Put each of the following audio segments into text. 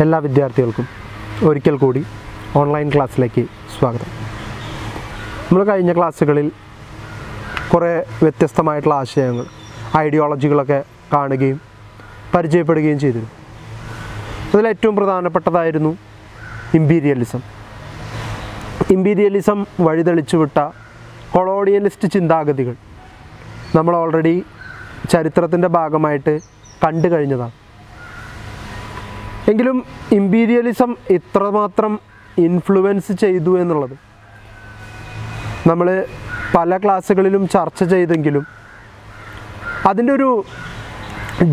എല്ലാ വിദ്യാർത്ഥികൾക്കും ഒരിക്കൽ കൂടി ഓൺലൈൻ ക്ലാസ്സിലേക്ക് സ്വാഗതം. നമ്മൾ കഴിഞ്ഞ ക്ലാസ്സുകളിൽ കുറേ വ്യത്യസ്തമായിട്ടുള്ള ആശയങ്ങൾ ഐഡിയോളജികളൊക്കെ കാണുകയും പരിചയപ്പെടുകയും ചെയ്തിരുന്നു. അതിലേറ്റവും പ്രധാനപ്പെട്ടതായിരുന്നു ഇമ്പീരിയലിസം ഇമ്പീരിയലിസം വഴിതെളിച്ചുവിട്ട കൊളോണിയലിസ്റ്റ് ചിന്താഗതികൾ നമ്മൾ ഓൾറെഡി ചരിത്രത്തിന്റെ ഭാഗമായിട്ട് കണ്ടു കഴിഞ്ഞതാണ്. എങ്കിലും ഇമ്പീരിയലിസം ഇത്രമാത്രം ഇൻഫ്ലുവൻസ് ചെയ്തു എന്നുള്ളത്. നമ്മൾ പല ക്ലാസ്സുകളിലും ചർച്ച ചെയ്തെങ്കിലും അതിന്റെ ഒരു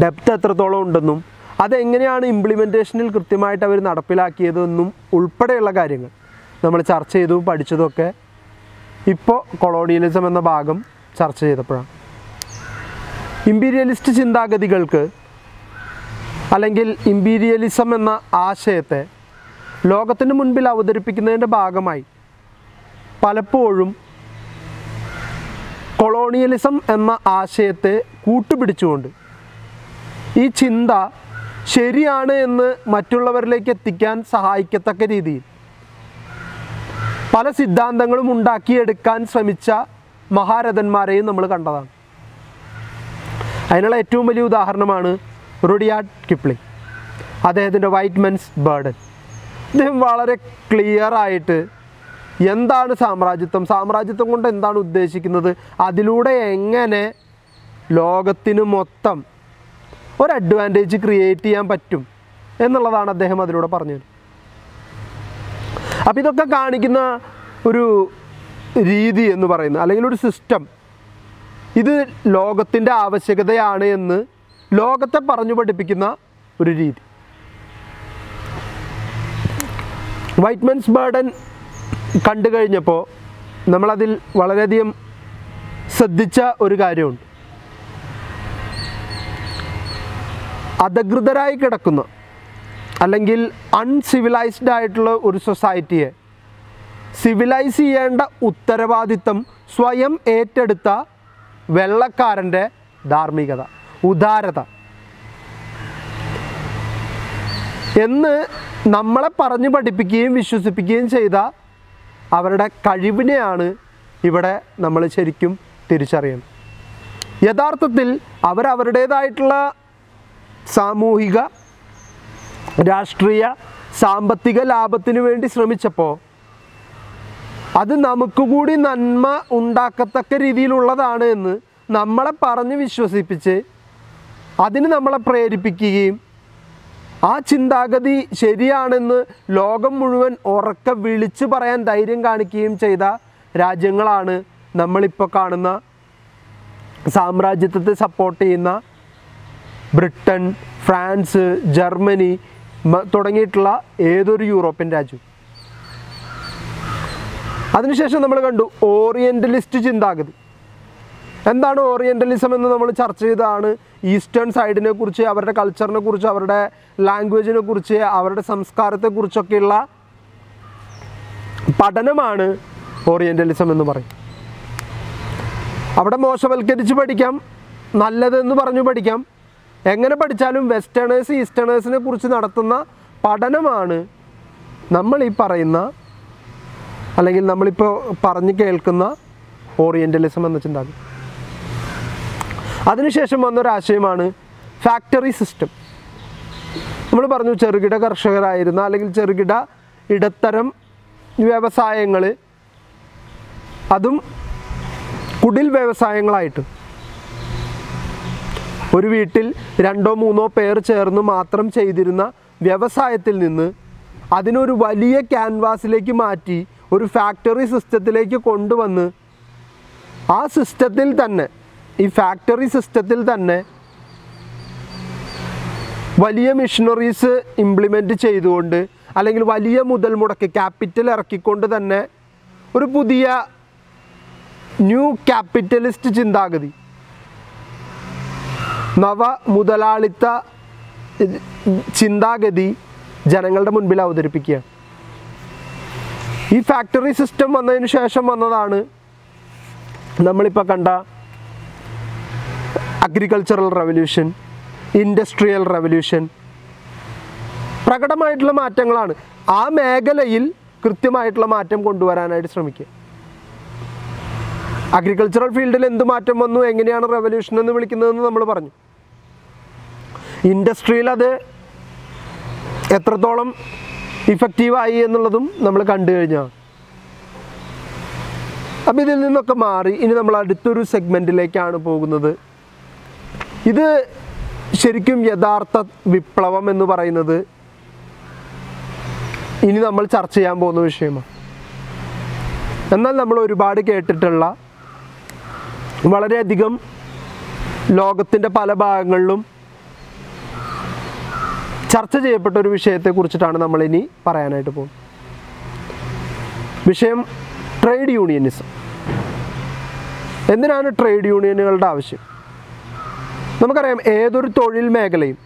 ഡെപ്ത് എത്രത്തോളം ഉണ്ടെന്നും അതെങ്ങനെയാണ് ഇംപ്ലിമെന്റേഷനിൽ കൃത്യമായിട്ട് അവർ നടപ്പിലാക്കിയതെന്നും ഉൾപ്പെടെയുള്ള കാര്യങ്ങൾ നമ്മൾ ചർച്ച ചെയ്തു പഠിച്ചതൊക്കെ ഇപ്പോൾ കൊളോണിയലിസം എന്ന ഭാഗം ചർച്ച ചെയ്തപ്പോഴാണ്. ഇമ്പീരിയലിസ്റ്റ് ചിന്താഗതികൾക്ക് അല്ലെങ്കിൽ ഇമ്പീരിയലിസം എന്ന ആശയത്തെ ലോകത്തിന് മുൻപിൽ അവതരിപ്പിക്കുന്നതിന്റെ ഭാഗമായി പലപ്പോഴും കൊളോണിയലിസം എന്ന ആശയത്തെ കൂട്ടുപിടിച്ചുകൊണ്ട് ഈ ചിന്ത ശരിയാണ് എന്ന് മറ്റുള്ളവരിലേക്ക് എത്തിക്കാൻ സഹായിക്കത്തക്ക രീതിയിൽ പല സിദ്ധാന്തങ്ങളും ഉണ്ടാക്കിയെടുക്കാൻ ശ്രമിച്ച മഹാരഥന്മാരെയും നമ്മൾ കണ്ടതാണ്. അതിനുള്ള ഏറ്റവും വലിയ ഉദാഹരണമാണ് റുഡിയാർഡ് കിപ്ലിംഗ് അദ്ദേഹത്തിന്റെ വൈറ്റ് മെൻസ് ബേർഡൻ അദ്ദേഹം വളരെ ക്ലിയർ ആയിട്ട് എന്താണ് സാമ്രാജ്യത്വം? സാമ്രാജ്യത്വം കൊണ്ട് എന്താണ് ഉദ്ദേശിക്കുന്നത്? അതിലൂടെ എങ്ങനെ ലോകത്തിന് മൊത്തം ഒരു അഡ്വാന്റേജ് ക്രിയേറ്റ് ചെയ്യാൻ പറ്റും എന്നുള്ളതാണ് അദ്ദേഹം അതിലൂടെ പറഞ്ഞത്. അപ്പോൾ ഇതൊക്കെ കാണിക്കുന്ന ഒരു രീതി എന്ന് പറയുന്നത് അല്ലെങ്കിൽ ഒരു സിസ്റ്റം ഇത് ലോകത്തിന്റെ ആവശ്യകതയാണ് എന്ന് ലോകത്തെ പറഞ്ഞു പഠിപ്പിക്കുന്ന ഒരു രീതി. വൈറ്റ്മെൻസ് ബേർഡൻ കണ്ടു കഴിഞ്ഞപ്പോൾ നമ്മളതിൽ വളരെയധികം ശ്രദ്ധിച്ച ഒരു കാര്യമുണ്ട്. അധകൃതരായി കിടക്കുന്ന അല്ലെങ്കിൽ അൺസിവിലൈസ്ഡ് ആയിട്ടുള്ള ഒരു സൊസൈറ്റിയെ സിവിലൈസ് ചെയ്യേണ്ട ഉത്തരവാദിത്തം സ്വയം ഏറ്റെടുത്ത വെള്ളക്കാരന്റെ ധാർമ്മികത. ഉദാരത. എന്ന് നമ്മളെ പറഞ്ഞു പഠിപ്പിക്കുകയും വിശ്വസിപ്പിക്കുകയും ചെയ്ത അവരുടെ കഴിവിനെയാണ് ഇവിടെ നമ്മൾ ശരിക്കും തിരിച്ചറിയുന്നത്. യഥാർത്ഥത്തിൽ അവരവരുടേതായിട്ടുള്ള സാമൂഹിക രാഷ്ട്രീയ സാമ്പത്തിക ലാഭത്തിന് വേണ്ടി ശ്രമിച്ചപ്പോൾ അത് നമുക്ക് കൂടി നന്മ ഉണ്ടാക്കത്തക്ക രീതിയിലുള്ളതാണ് എന്ന് നമ്മളെ പറഞ്ഞ് വിശ്വസിപ്പിച്ച് അതിന് നമ്മളെ പ്രേരിപ്പിക്കുകയും ആ ചിന്താഗതി ശരിയാണെന്ന് ലോകം മുഴുവൻ ഉറക്കെ വിളിച്ചു പറയാൻ ധൈര്യം കാണിക്കുകയും ചെയ്ത രാജ്യങ്ങളാണ് നമ്മളിപ്പോൾ കാണുന്ന സാമ്രാജ്യത്വത്തെ സപ്പോർട്ട് ചെയ്യുന്ന ബ്രിട്ടൻ ഫ്രാൻസ് ജർമ്മനി തുടങ്ങിയിട്ടുള്ള ഏതൊരു യൂറോപ്യൻ രാജ്യവും അതിനുശേഷം നമ്മൾ കണ്ടു ഓറിയന്റലിസ്റ്റ് ചിന്താഗതി. എന്താണ് ഓറിയന്റലിസം എന്ന് നമ്മൾ ചർച്ച ചെയ്തതാണ്. ഈസ്റ്റേൺ സൈഡിനെ കുറിച്ച് അവരുടെ കൾച്ചറിനെ കുറിച്ച് അവരുടെ ലാംഗ്വേജിനെ കുറിച്ച് അവരുടെ സംസ്കാരത്തെ കുറിച്ചൊക്കെയുള്ള പഠനമാണ് ഓറിയന്റലിസം എന്ന് പറയും. അവിടെ മോശവൽക്കരിച്ച് പഠിക്കാം നല്ലതെന്ന് പറഞ്ഞു പഠിക്കാം. എങ്ങനെ പഠിച്ചാലും വെസ്റ്റേണേഴ്സ് ഈസ്റ്റേണേഴ്സിനെ കുറിച്ച് നടത്തുന്ന പഠനമാണ് നമ്മൾ ഈ പറയുന്ന അല്ലെങ്കിൽ നമ്മളിപ്പോൾ പറഞ്ഞു കേൾക്കുന്ന ഓറിയന്റലിസം എന്ന ചിന്താഗതി. അതിനുശേഷം വന്നൊരാശയമാണ് ഫാക്ടറി സിസ്റ്റം നമ്മൾ പറഞ്ഞു ചെറുകിട കർഷകരായിരുന്ന അല്ലെങ്കിൽ ചെറുകിട ഇടത്തരം വ്യവസായങ്ങൾ അതും കുടിൽ വ്യവസായങ്ങളായിട്ട്. ഒരു വീട്ടിൽ രണ്ടോ മൂന്നോ പേർ ചേർന്ന് മാത്രം ചെയ്തിരുന്ന വ്യവസായത്തിൽ നിന്ന് അതിനൊരു വലിയ ക്യാൻവാസിലേക്ക് മാറ്റി ഒരു ഫാക്ടറി സിസ്റ്റത്തിലേക്ക് കൊണ്ടുവന്ന് ആ സിസ്റ്റത്തിൽ തന്നെ ഈ ഫാക്ടറി സിസ്റ്റത്തിൽ തന്നെ വലിയ മെഷീനറീസ് ഇംപ്ലിമെന്റ് ചെയ്തുകൊണ്ട് അല്ലെങ്കിൽ വലിയ മുതൽ മുടക്ക് ക്യാപിറ്റൽ ഇറക്കിക്കൊണ്ട് തന്നെ ഒരു പുതിയ ന്യൂ ക്യാപിറ്റലിസ്റ്റ് ചിന്താഗതി. നവ മുതലാളിത്ത ചിന്താഗതി ജനങ്ങളുടെ മുൻപിൽ അവതരിപ്പിക്കുകയാണ്. ഈ ഫാക്ടറി സിസ്റ്റം വന്നതിന് ശേഷം വന്നതാണ് നമ്മളിപ്പോൾ കണ്ട അഗ്രികൾച്ചറൽ റവല്യൂഷൻ ഇൻഡസ്ട്രിയൽ റവല്യൂഷൻ പ്രകടമായിട്ടുള്ള മാറ്റങ്ങളാണ്. ആ മേഖലയിൽ കൃത്യമായിട്ടുള്ള മാറ്റം കൊണ്ടുവരാനായിട്ട് ശ്രമിക്കുക. അഗ്രികൾച്ചറൽ ഫീൽഡിൽ എന്ത് മാറ്റം വന്നു എങ്ങനെയാണ് റെവല്യൂഷൻ എന്ന് വിളിക്കുന്നതെന്ന് നമ്മൾ പറഞ്ഞു. ഇൻഡസ്ട്രിയിൽ അത് എത്രത്തോളം ഇഫക്റ്റീവായി എന്നുള്ളതും നമ്മൾ കണ്ടു കഴിഞ്ഞാണ് അപ്പം ഇതിൽ നിന്നൊക്കെ മാറി ഇനി നമ്മൾ അടുത്തൊരു സെഗ്മെന്റിലേക്കാണ് പോകുന്നത്. ഇത് ശരിക്കും യഥാർത്ഥ വിപ്ലവം എന്ന് പറയുന്നത് ഇനി നമ്മൾ ചർച്ച ചെയ്യാൻ പോകുന്ന വിഷയമാണ്. എന്നാൽ നമ്മൾ ഒരുപാട് കേട്ടിട്ടുള്ള വളരെയധികം ലോകത്തിന്റെ പല ഭാഗങ്ങളിലും ചർച്ച ചെയ്യപ്പെട്ട ഒരു വിഷയത്തെ കുറിച്ചിട്ടാണ് നമ്മൾ ഇനി പറയാനായിട്ട് പോകുന്നത്. വിഷയം ട്രേഡ് യൂണിയനിസം. എന്തിനാണ് ട്രേഡ് യൂണിയനുകളുടെ ആവശ്യം? നമുക്കറിയാം ഏതൊരു തൊഴിൽ മേഖലയും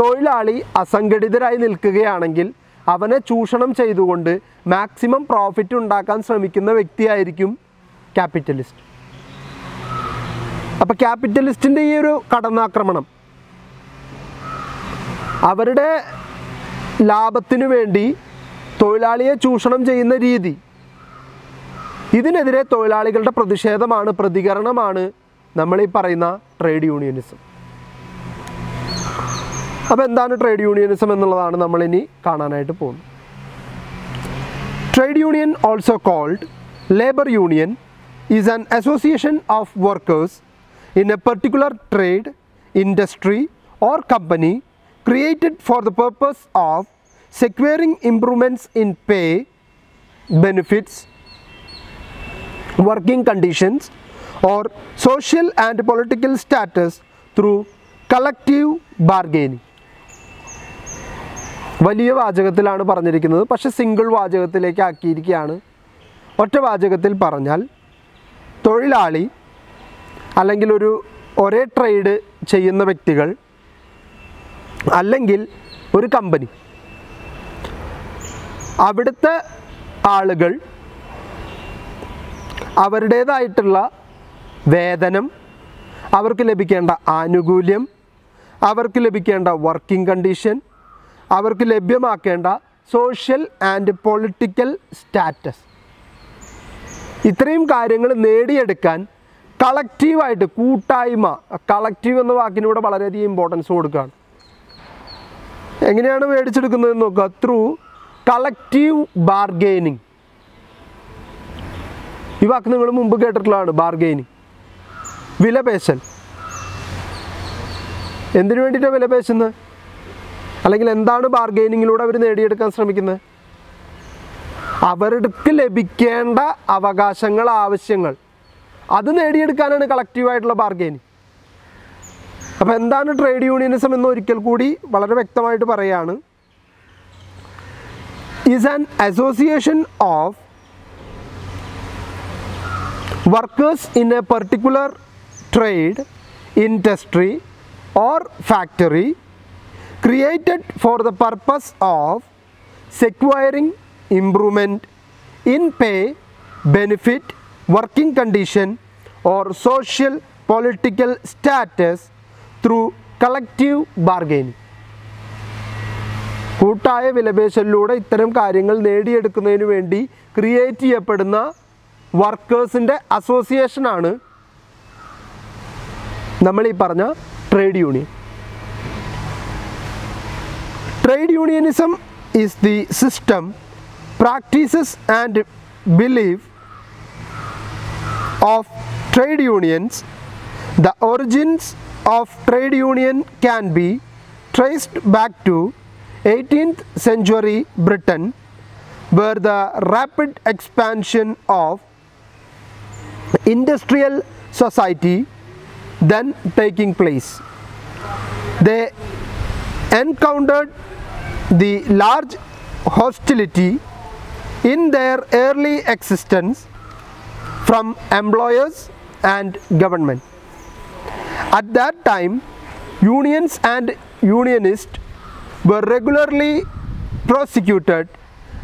തൊഴിലാളി അസംഘടിതരായി നിൽക്കുകയാണെങ്കിൽ അവനെ ചൂഷണം ചെയ്തുകൊണ്ട് മാക്സിമം പ്രോഫിറ്റ് ഉണ്ടാക്കാൻ ശ്രമിക്കുന്ന വ്യക്തിയായിരിക്കും ക്യാപിറ്റലിസ്റ്റ് അപ്പോൾ ക്യാപിറ്റലിസ്റ്റിന്റെ ഈ ഒരു കടന്നാക്രമണം അവരുടെ ലാഭത്തിനു വേണ്ടി തൊഴിലാളിയെ ചൂഷണം ചെയ്യുന്ന രീതി. ഇതിനെതിരെ തൊഴിലാളികളുടെ പ്രതിഷേധമാണ് പ്രതികരണമാണ് നമ്മൾ ഈ പറയുന്ന ട്രേഡ് യൂണിയനിസം അപ്പോൾ എന്താണ് ട്രേഡ് യൂണിയനിസം എന്നുള്ളതാണ് നമ്മളിനി കാണാനായിട്ട് പോകുന്നത്. Trade union also called labour union is an association of workers in a particular trade industry or company created for the purpose of securing improvements in pay benefits working conditions or social and political status through collective bargaining. വലിയ വാചകത്തിലാണ് പറഞ്ഞിരിക്കുന്നത്. പക്ഷേ single വാചകത്തിലേക്ക് ആക്കിയിരിക്കുകയാണ് ഒറ്റ വാചകത്തിൽ പറഞ്ഞാൽ തൊഴിലാളി അല്ലെങ്കിൽ ഒരു ഒരേ ട്രേഡ് ചെയ്യുന്ന വ്യക്തികൾ അല്ലെങ്കിൽ ഒരു കമ്പനി അവിടുത്തെ ആളുകൾ അവരുടേതായിട്ടുള്ള വേതനം അവർക്ക് ലഭിക്കേണ്ട ആനുകൂല്യം അവർക്ക് ലഭിക്കേണ്ട വർക്കിംഗ് കണ്ടീഷൻ അവർക്ക് ലഭ്യമാക്കേണ്ട സോഷ്യൽ ആൻഡ് പൊളിറ്റിക്കൽ സ്റ്റാറ്റസ് ഇത്രയും കാര്യങ്ങൾ നേടിയെടുക്കാൻ കളക്റ്റീവായിട്ട് കൂട്ടായ്മ കളക്റ്റീവ് എന്ന വാക്കിനൂടെ വളരെയധികം ഇമ്പോർട്ടൻസ് കൊടുക്കുകയാണ്. എങ്ങനെയാണ് മേടിച്ചെടുക്കുന്നതെന്ന് നോക്കുക? ത്രൂ കളക്റ്റീവ് ബാർഗെയിനിങ് ഈ വാക്ക് നിങ്ങൾ മുമ്പ് കേട്ടിട്ടുള്ളതാണ് ബാർഗെയിനിങ് വിലപേശൽ എന്തിനു വേണ്ടിയിട്ടാണ് വിലപേശുന്നത് അല്ലെങ്കിൽ എന്താണ് ബാർഗെയിനിങ്ങിലൂടെ അവർ നേടിയെടുക്കാൻ ശ്രമിക്കുന്നത്? അവർക്ക് ലഭിക്കേണ്ട അവകാശങ്ങൾ ആവശ്യങ്ങൾ അത് നേടിയെടുക്കാനാണ് കളക്റ്റീവായിട്ടുള്ള ബാർഗെയിനിങ്. അപ്പോൾ എന്താണ് ട്രേഡ് യൂണിയനിസം എന്ന് ഒരിക്കൽ കൂടി വളരെ വ്യക്തമായിട്ട് പറയുകയാണ് is an association of workers in a particular trade industry or factory created for the purpose of securing improvement in pay benefit working condition or social political status through collective bargaining കൂട്ടായ വിലപേശലിലൂടെ ഇത്തരം കാര്യങ്ങൾ നേടിയെടുക്കുന്നതിന് വേണ്ടി create ചെയ്യപ്പെടുന്ന വർക്കേഴ്സിന്റെ അസോസിയേഷനാണ് ആണ് നമ്മൾ ഈ പറഞ്ഞ trade union. Trade unionism is the system practices and believe of trade unions the origins of trade union can be traced back to eighteenth century Britain where the rapid expansion of industrial society then taking place. They encountered the large hostility in their early existence from employers and government. At that time, unions and unionists were regularly prosecuted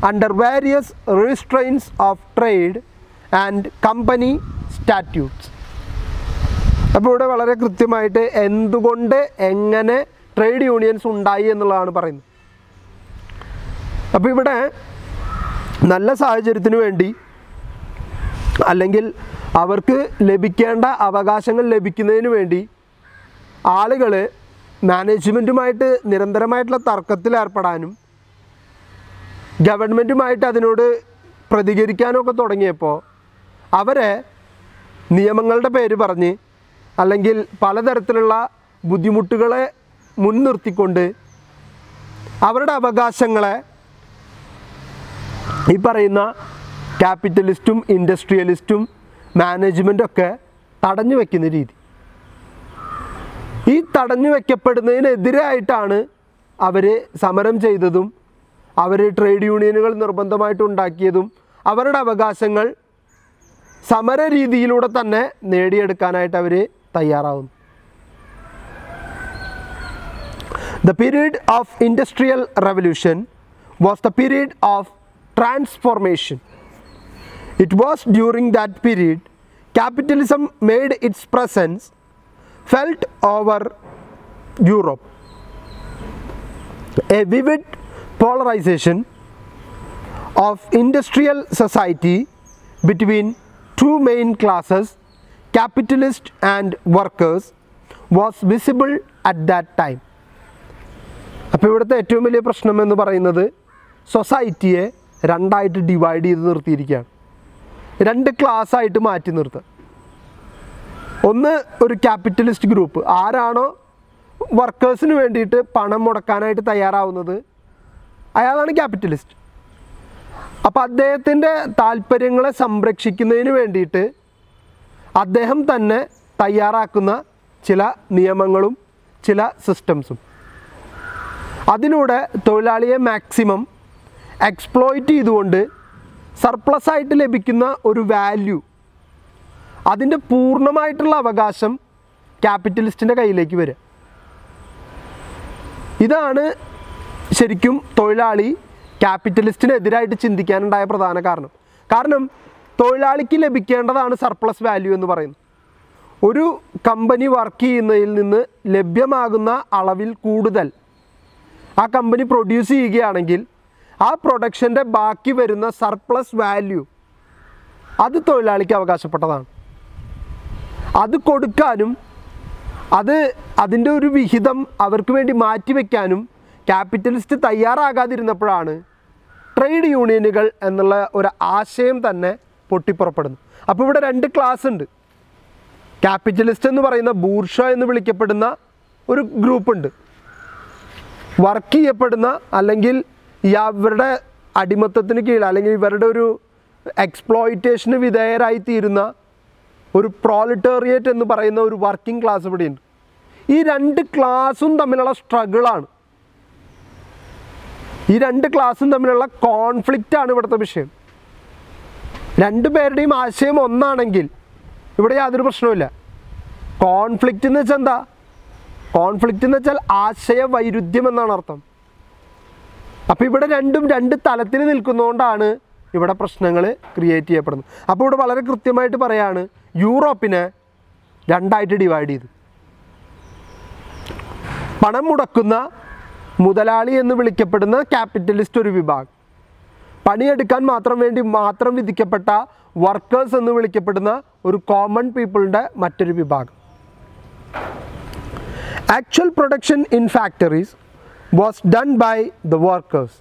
under various restraints of trade and company statutes. അപ്പോൾ ഇവിടെ വളരെ കൃത്യമായിട്ട് എന്തുകൊണ്ട് എങ്ങനെ trade unions ഉണ്ടായി എന്നുള്ളതാണ് പറയുന്നത്. അപ്പോൾ ഇവിടെ നല്ല സാഹചര്യത്തിന് വേണ്ടി അല്ലെങ്കിൽ അവർക്ക് ലഭിക്കേണ്ട അവകാശങ്ങൾ ലഭിക്കുന്നതിന് വേണ്ടി ആളുകൾ മാനേജ്മെന്റുമായിട്ട് നിരന്തരമായിട്ടുള്ള തർക്കത്തിൽ ഏർപ്പെടാനും ഗവൺമെന്റുമായിട്ട് അതിനോട് പ്രതികരിക്കാനൊക്കെ തുടങ്ങിയപ്പോൾ അവരെ നിയമങ്ങളുടെ പേര് പറഞ്ഞ് അല്ലെങ്കിൽ പലതരത്തിലുള്ള ബുദ്ധിമുട്ടുകളെ മുൻനിർത്തിക്കൊണ്ട് അവരുടെ അവകാശങ്ങളെ ഈ പറയുന്ന ക്യാപിറ്റലിസ്റ്റും ഇൻഡസ്ട്രിയലിസ്റ്റും മാനേജ്മെന്റൊക്കെ തടഞ്ഞു വയ്ക്കുന്ന രീതി. ഈ തടഞ്ഞു വയ്ക്കപ്പെടുന്നതിനെതിരായിട്ടാണ് അവർ സമരം ചെയ്തതും അവർ ട്രേഡ് യൂണിയനുകൾ നിർബന്ധമായിട്ട് ഉണ്ടാക്കിയതും അവരുടെ അവകാശങ്ങൾ സമര രീതിയിലൂടെ തന്നെ നേടിയെടുക്കാനായിട്ട് അവർ The period of industrial revolution was the period of transformation. It was during that period capitalism made its presence felt over Europe. A vivid polarization of industrial society between two main classes capitalist and workers, was visible at that time. അപ്പോൾ ഇവിടുത്തെ ഏറ്റവും വലിയ പ്രശ്നം എന്ന് പറയുന്നത് സൊസൈറ്റിയെ രണ്ടായിട്ട് divide ചെയ്ത് നിർത്തിയിരിക്കുകയാണ്. രണ്ട് ക്ലാസ് ആയിട്ട് മാറ്റി നിർത്തുക. ഒന്ന് ഒരു ക്യാപിറ്റലിസ്റ്റ് ഗ്രൂപ്പ് ആരാണോ വർക്കേഴ്സിന് വേണ്ടിയിട്ട് പണം മുടക്കാനായിട്ട് തയ്യാറാവുന്നത് അയാളാണ് ക്യാപിറ്റലിസ്റ്റ് അപ്പോൾ അദ്ദേഹത്തിന്റെ താല്പര്യങ്ങളെ സംരക്ഷിക്കുന്നതിന് വേണ്ടിയിട്ട് അദ്ദേഹം തന്നെ തയ്യാറാക്കുന്ന ചില നിയമങ്ങളും ചില സിസ്റ്റംസും അതിലൂടെ തൊഴിലാളിയെ മാക്സിമം എക്സ്പ്ലോയിറ്റ് ചെയ്തുകൊണ്ട് സർപ്ലസ് ആയിട്ട് ലഭിക്കുന്ന ഒരു വാല്യൂ അതിന്റെ പൂർണമായിട്ടുള്ള അവകാശം ക്യാപിറ്റലിസ്റ്റിന്റെ കയ്യിലേക്ക് വരിക. ഇതാണ് ശരിക്കും തൊഴിലാളി ക്യാപിറ്റലിസ്റ്റിനെതിരായിട്ട് ചിന്തിക്കാനുണ്ടായ പ്രധാന കാരണം. കാരണം തൊഴിലാളിക്ക് ലഭിക്കേണ്ടതാണ് സർപ്ലസ് വാല്യൂ എന്ന് പറയുന്നത്. ഒരു കമ്പനി വർക്ക് ചെയ്യുന്നതിൽ നിന്ന് ലഭ്യമാകുന്ന അളവിൽ കൂടുതൽ ആ കമ്പനി പ്രൊഡ്യൂസ് ചെയ്യുകയാണെങ്കിൽ ആ പ്രൊഡക്ഷന്റെ ബാക്കി വരുന്ന സർപ്ലസ് വാല്യൂ അത് തൊഴിലാളിക്ക് അവകാശപ്പെട്ടതാണ്. അത് കൊടുക്കാനും അത് അതിന്റെ ഒരു വിഹിതം അവർക്ക് വേണ്ടി മാറ്റിവെക്കാനും ക്യാപിറ്റലിസ്റ്റ് തയ്യാറാകാതിരുന്നപ്പോഴാണ് ട്രേഡ് യൂണിയനുകൾ എന്നുള്ള ഒരു ആശയം തന്നെ പൊട്ടിപ്പുറപ്പെടുന്നു. അപ്പോൾ ഇവിടെ രണ്ട് ക്ലാസ് ഉണ്ട്. ക്യാപിറ്റലിസ്റ്റ് എന്ന് പറയുന്ന ബൂർഷ എന്ന് വിളിക്കപ്പെടുന്ന ഒരു ഗ്രൂപ്പ് ഉണ്ട്. വർക്ക് ചെയ്യപ്പെടുന്ന അല്ലെങ്കിൽ ഇവരുടെ അടിമത്തത്തിന് കീഴിൽ അല്ലെങ്കിൽ ഇവരുടെ ഒരു എക്സ്പ്ലോയിറ്റേഷന് വിധേയരായി തീരുന്ന ഒരു പ്രോലിറ്റേറിയറ്റ് എന്ന് പറയുന്ന ഒരു വർക്കിംഗ് ക്ലാസ് ഇവിടെയുണ്ട് ഈ രണ്ട് ക്ലാസ്സും തമ്മിലുള്ള സ്ട്രഗിളാണ് ഈ രണ്ട് ക്ലാസ്സും തമ്മിലുള്ള കോൺഫ്ലിക്റ്റാണ് ഇവിടുത്തെ വിഷയം. രണ്ടു പേരുടെയും ആശയം ഒന്നാണെങ്കിൽ ഇവിടെ യാതൊരു പ്രശ്നവുമില്ല. കോൺഫ്ലിക്റ്റ് എന്ന് വെച്ചാൽ എന്താ? കോൺഫ്ലിക്റ്റ് എന്ന് വെച്ചാൽ ആശയ വൈരുദ്ധ്യം എന്നാണ് അർത്ഥം. അപ്പോൾ ഇവിടെ രണ്ടും രണ്ട് തലത്തിൽ നിൽക്കുന്നതുകൊണ്ടാണ് ഇവിടെ പ്രശ്നങ്ങൾ ക്രിയേറ്റ് ചെയ്യപ്പെടുന്നത്. അപ്പോൾ ഇവിടെ വളരെ കൃത്യമായിട്ട് പറയാണ് യൂറോപ്പിനെ രണ്ടായിട്ട് ഡിവൈഡ് ചെയ്തു. പണം മുടക്കുന്ന മുതലാളി എന്ന് വിളിക്കപ്പെടുന്ന ക്യാപിറ്റലിസ്റ്റ് ഒരു വിഭാഗം. പണിയെടുക്കാൻ മാത്രം വേണ്ടി മാത്രം വിധിക്കപ്പെട്ട വർക്കേഴ്സ് എന്ന് വിളിക്കപ്പെടുന്ന ഒരു കോമൺ പീപ്പിളിന്റെ മറ്റൊരു വിഭാഗം. Actual production in factories was done by the workers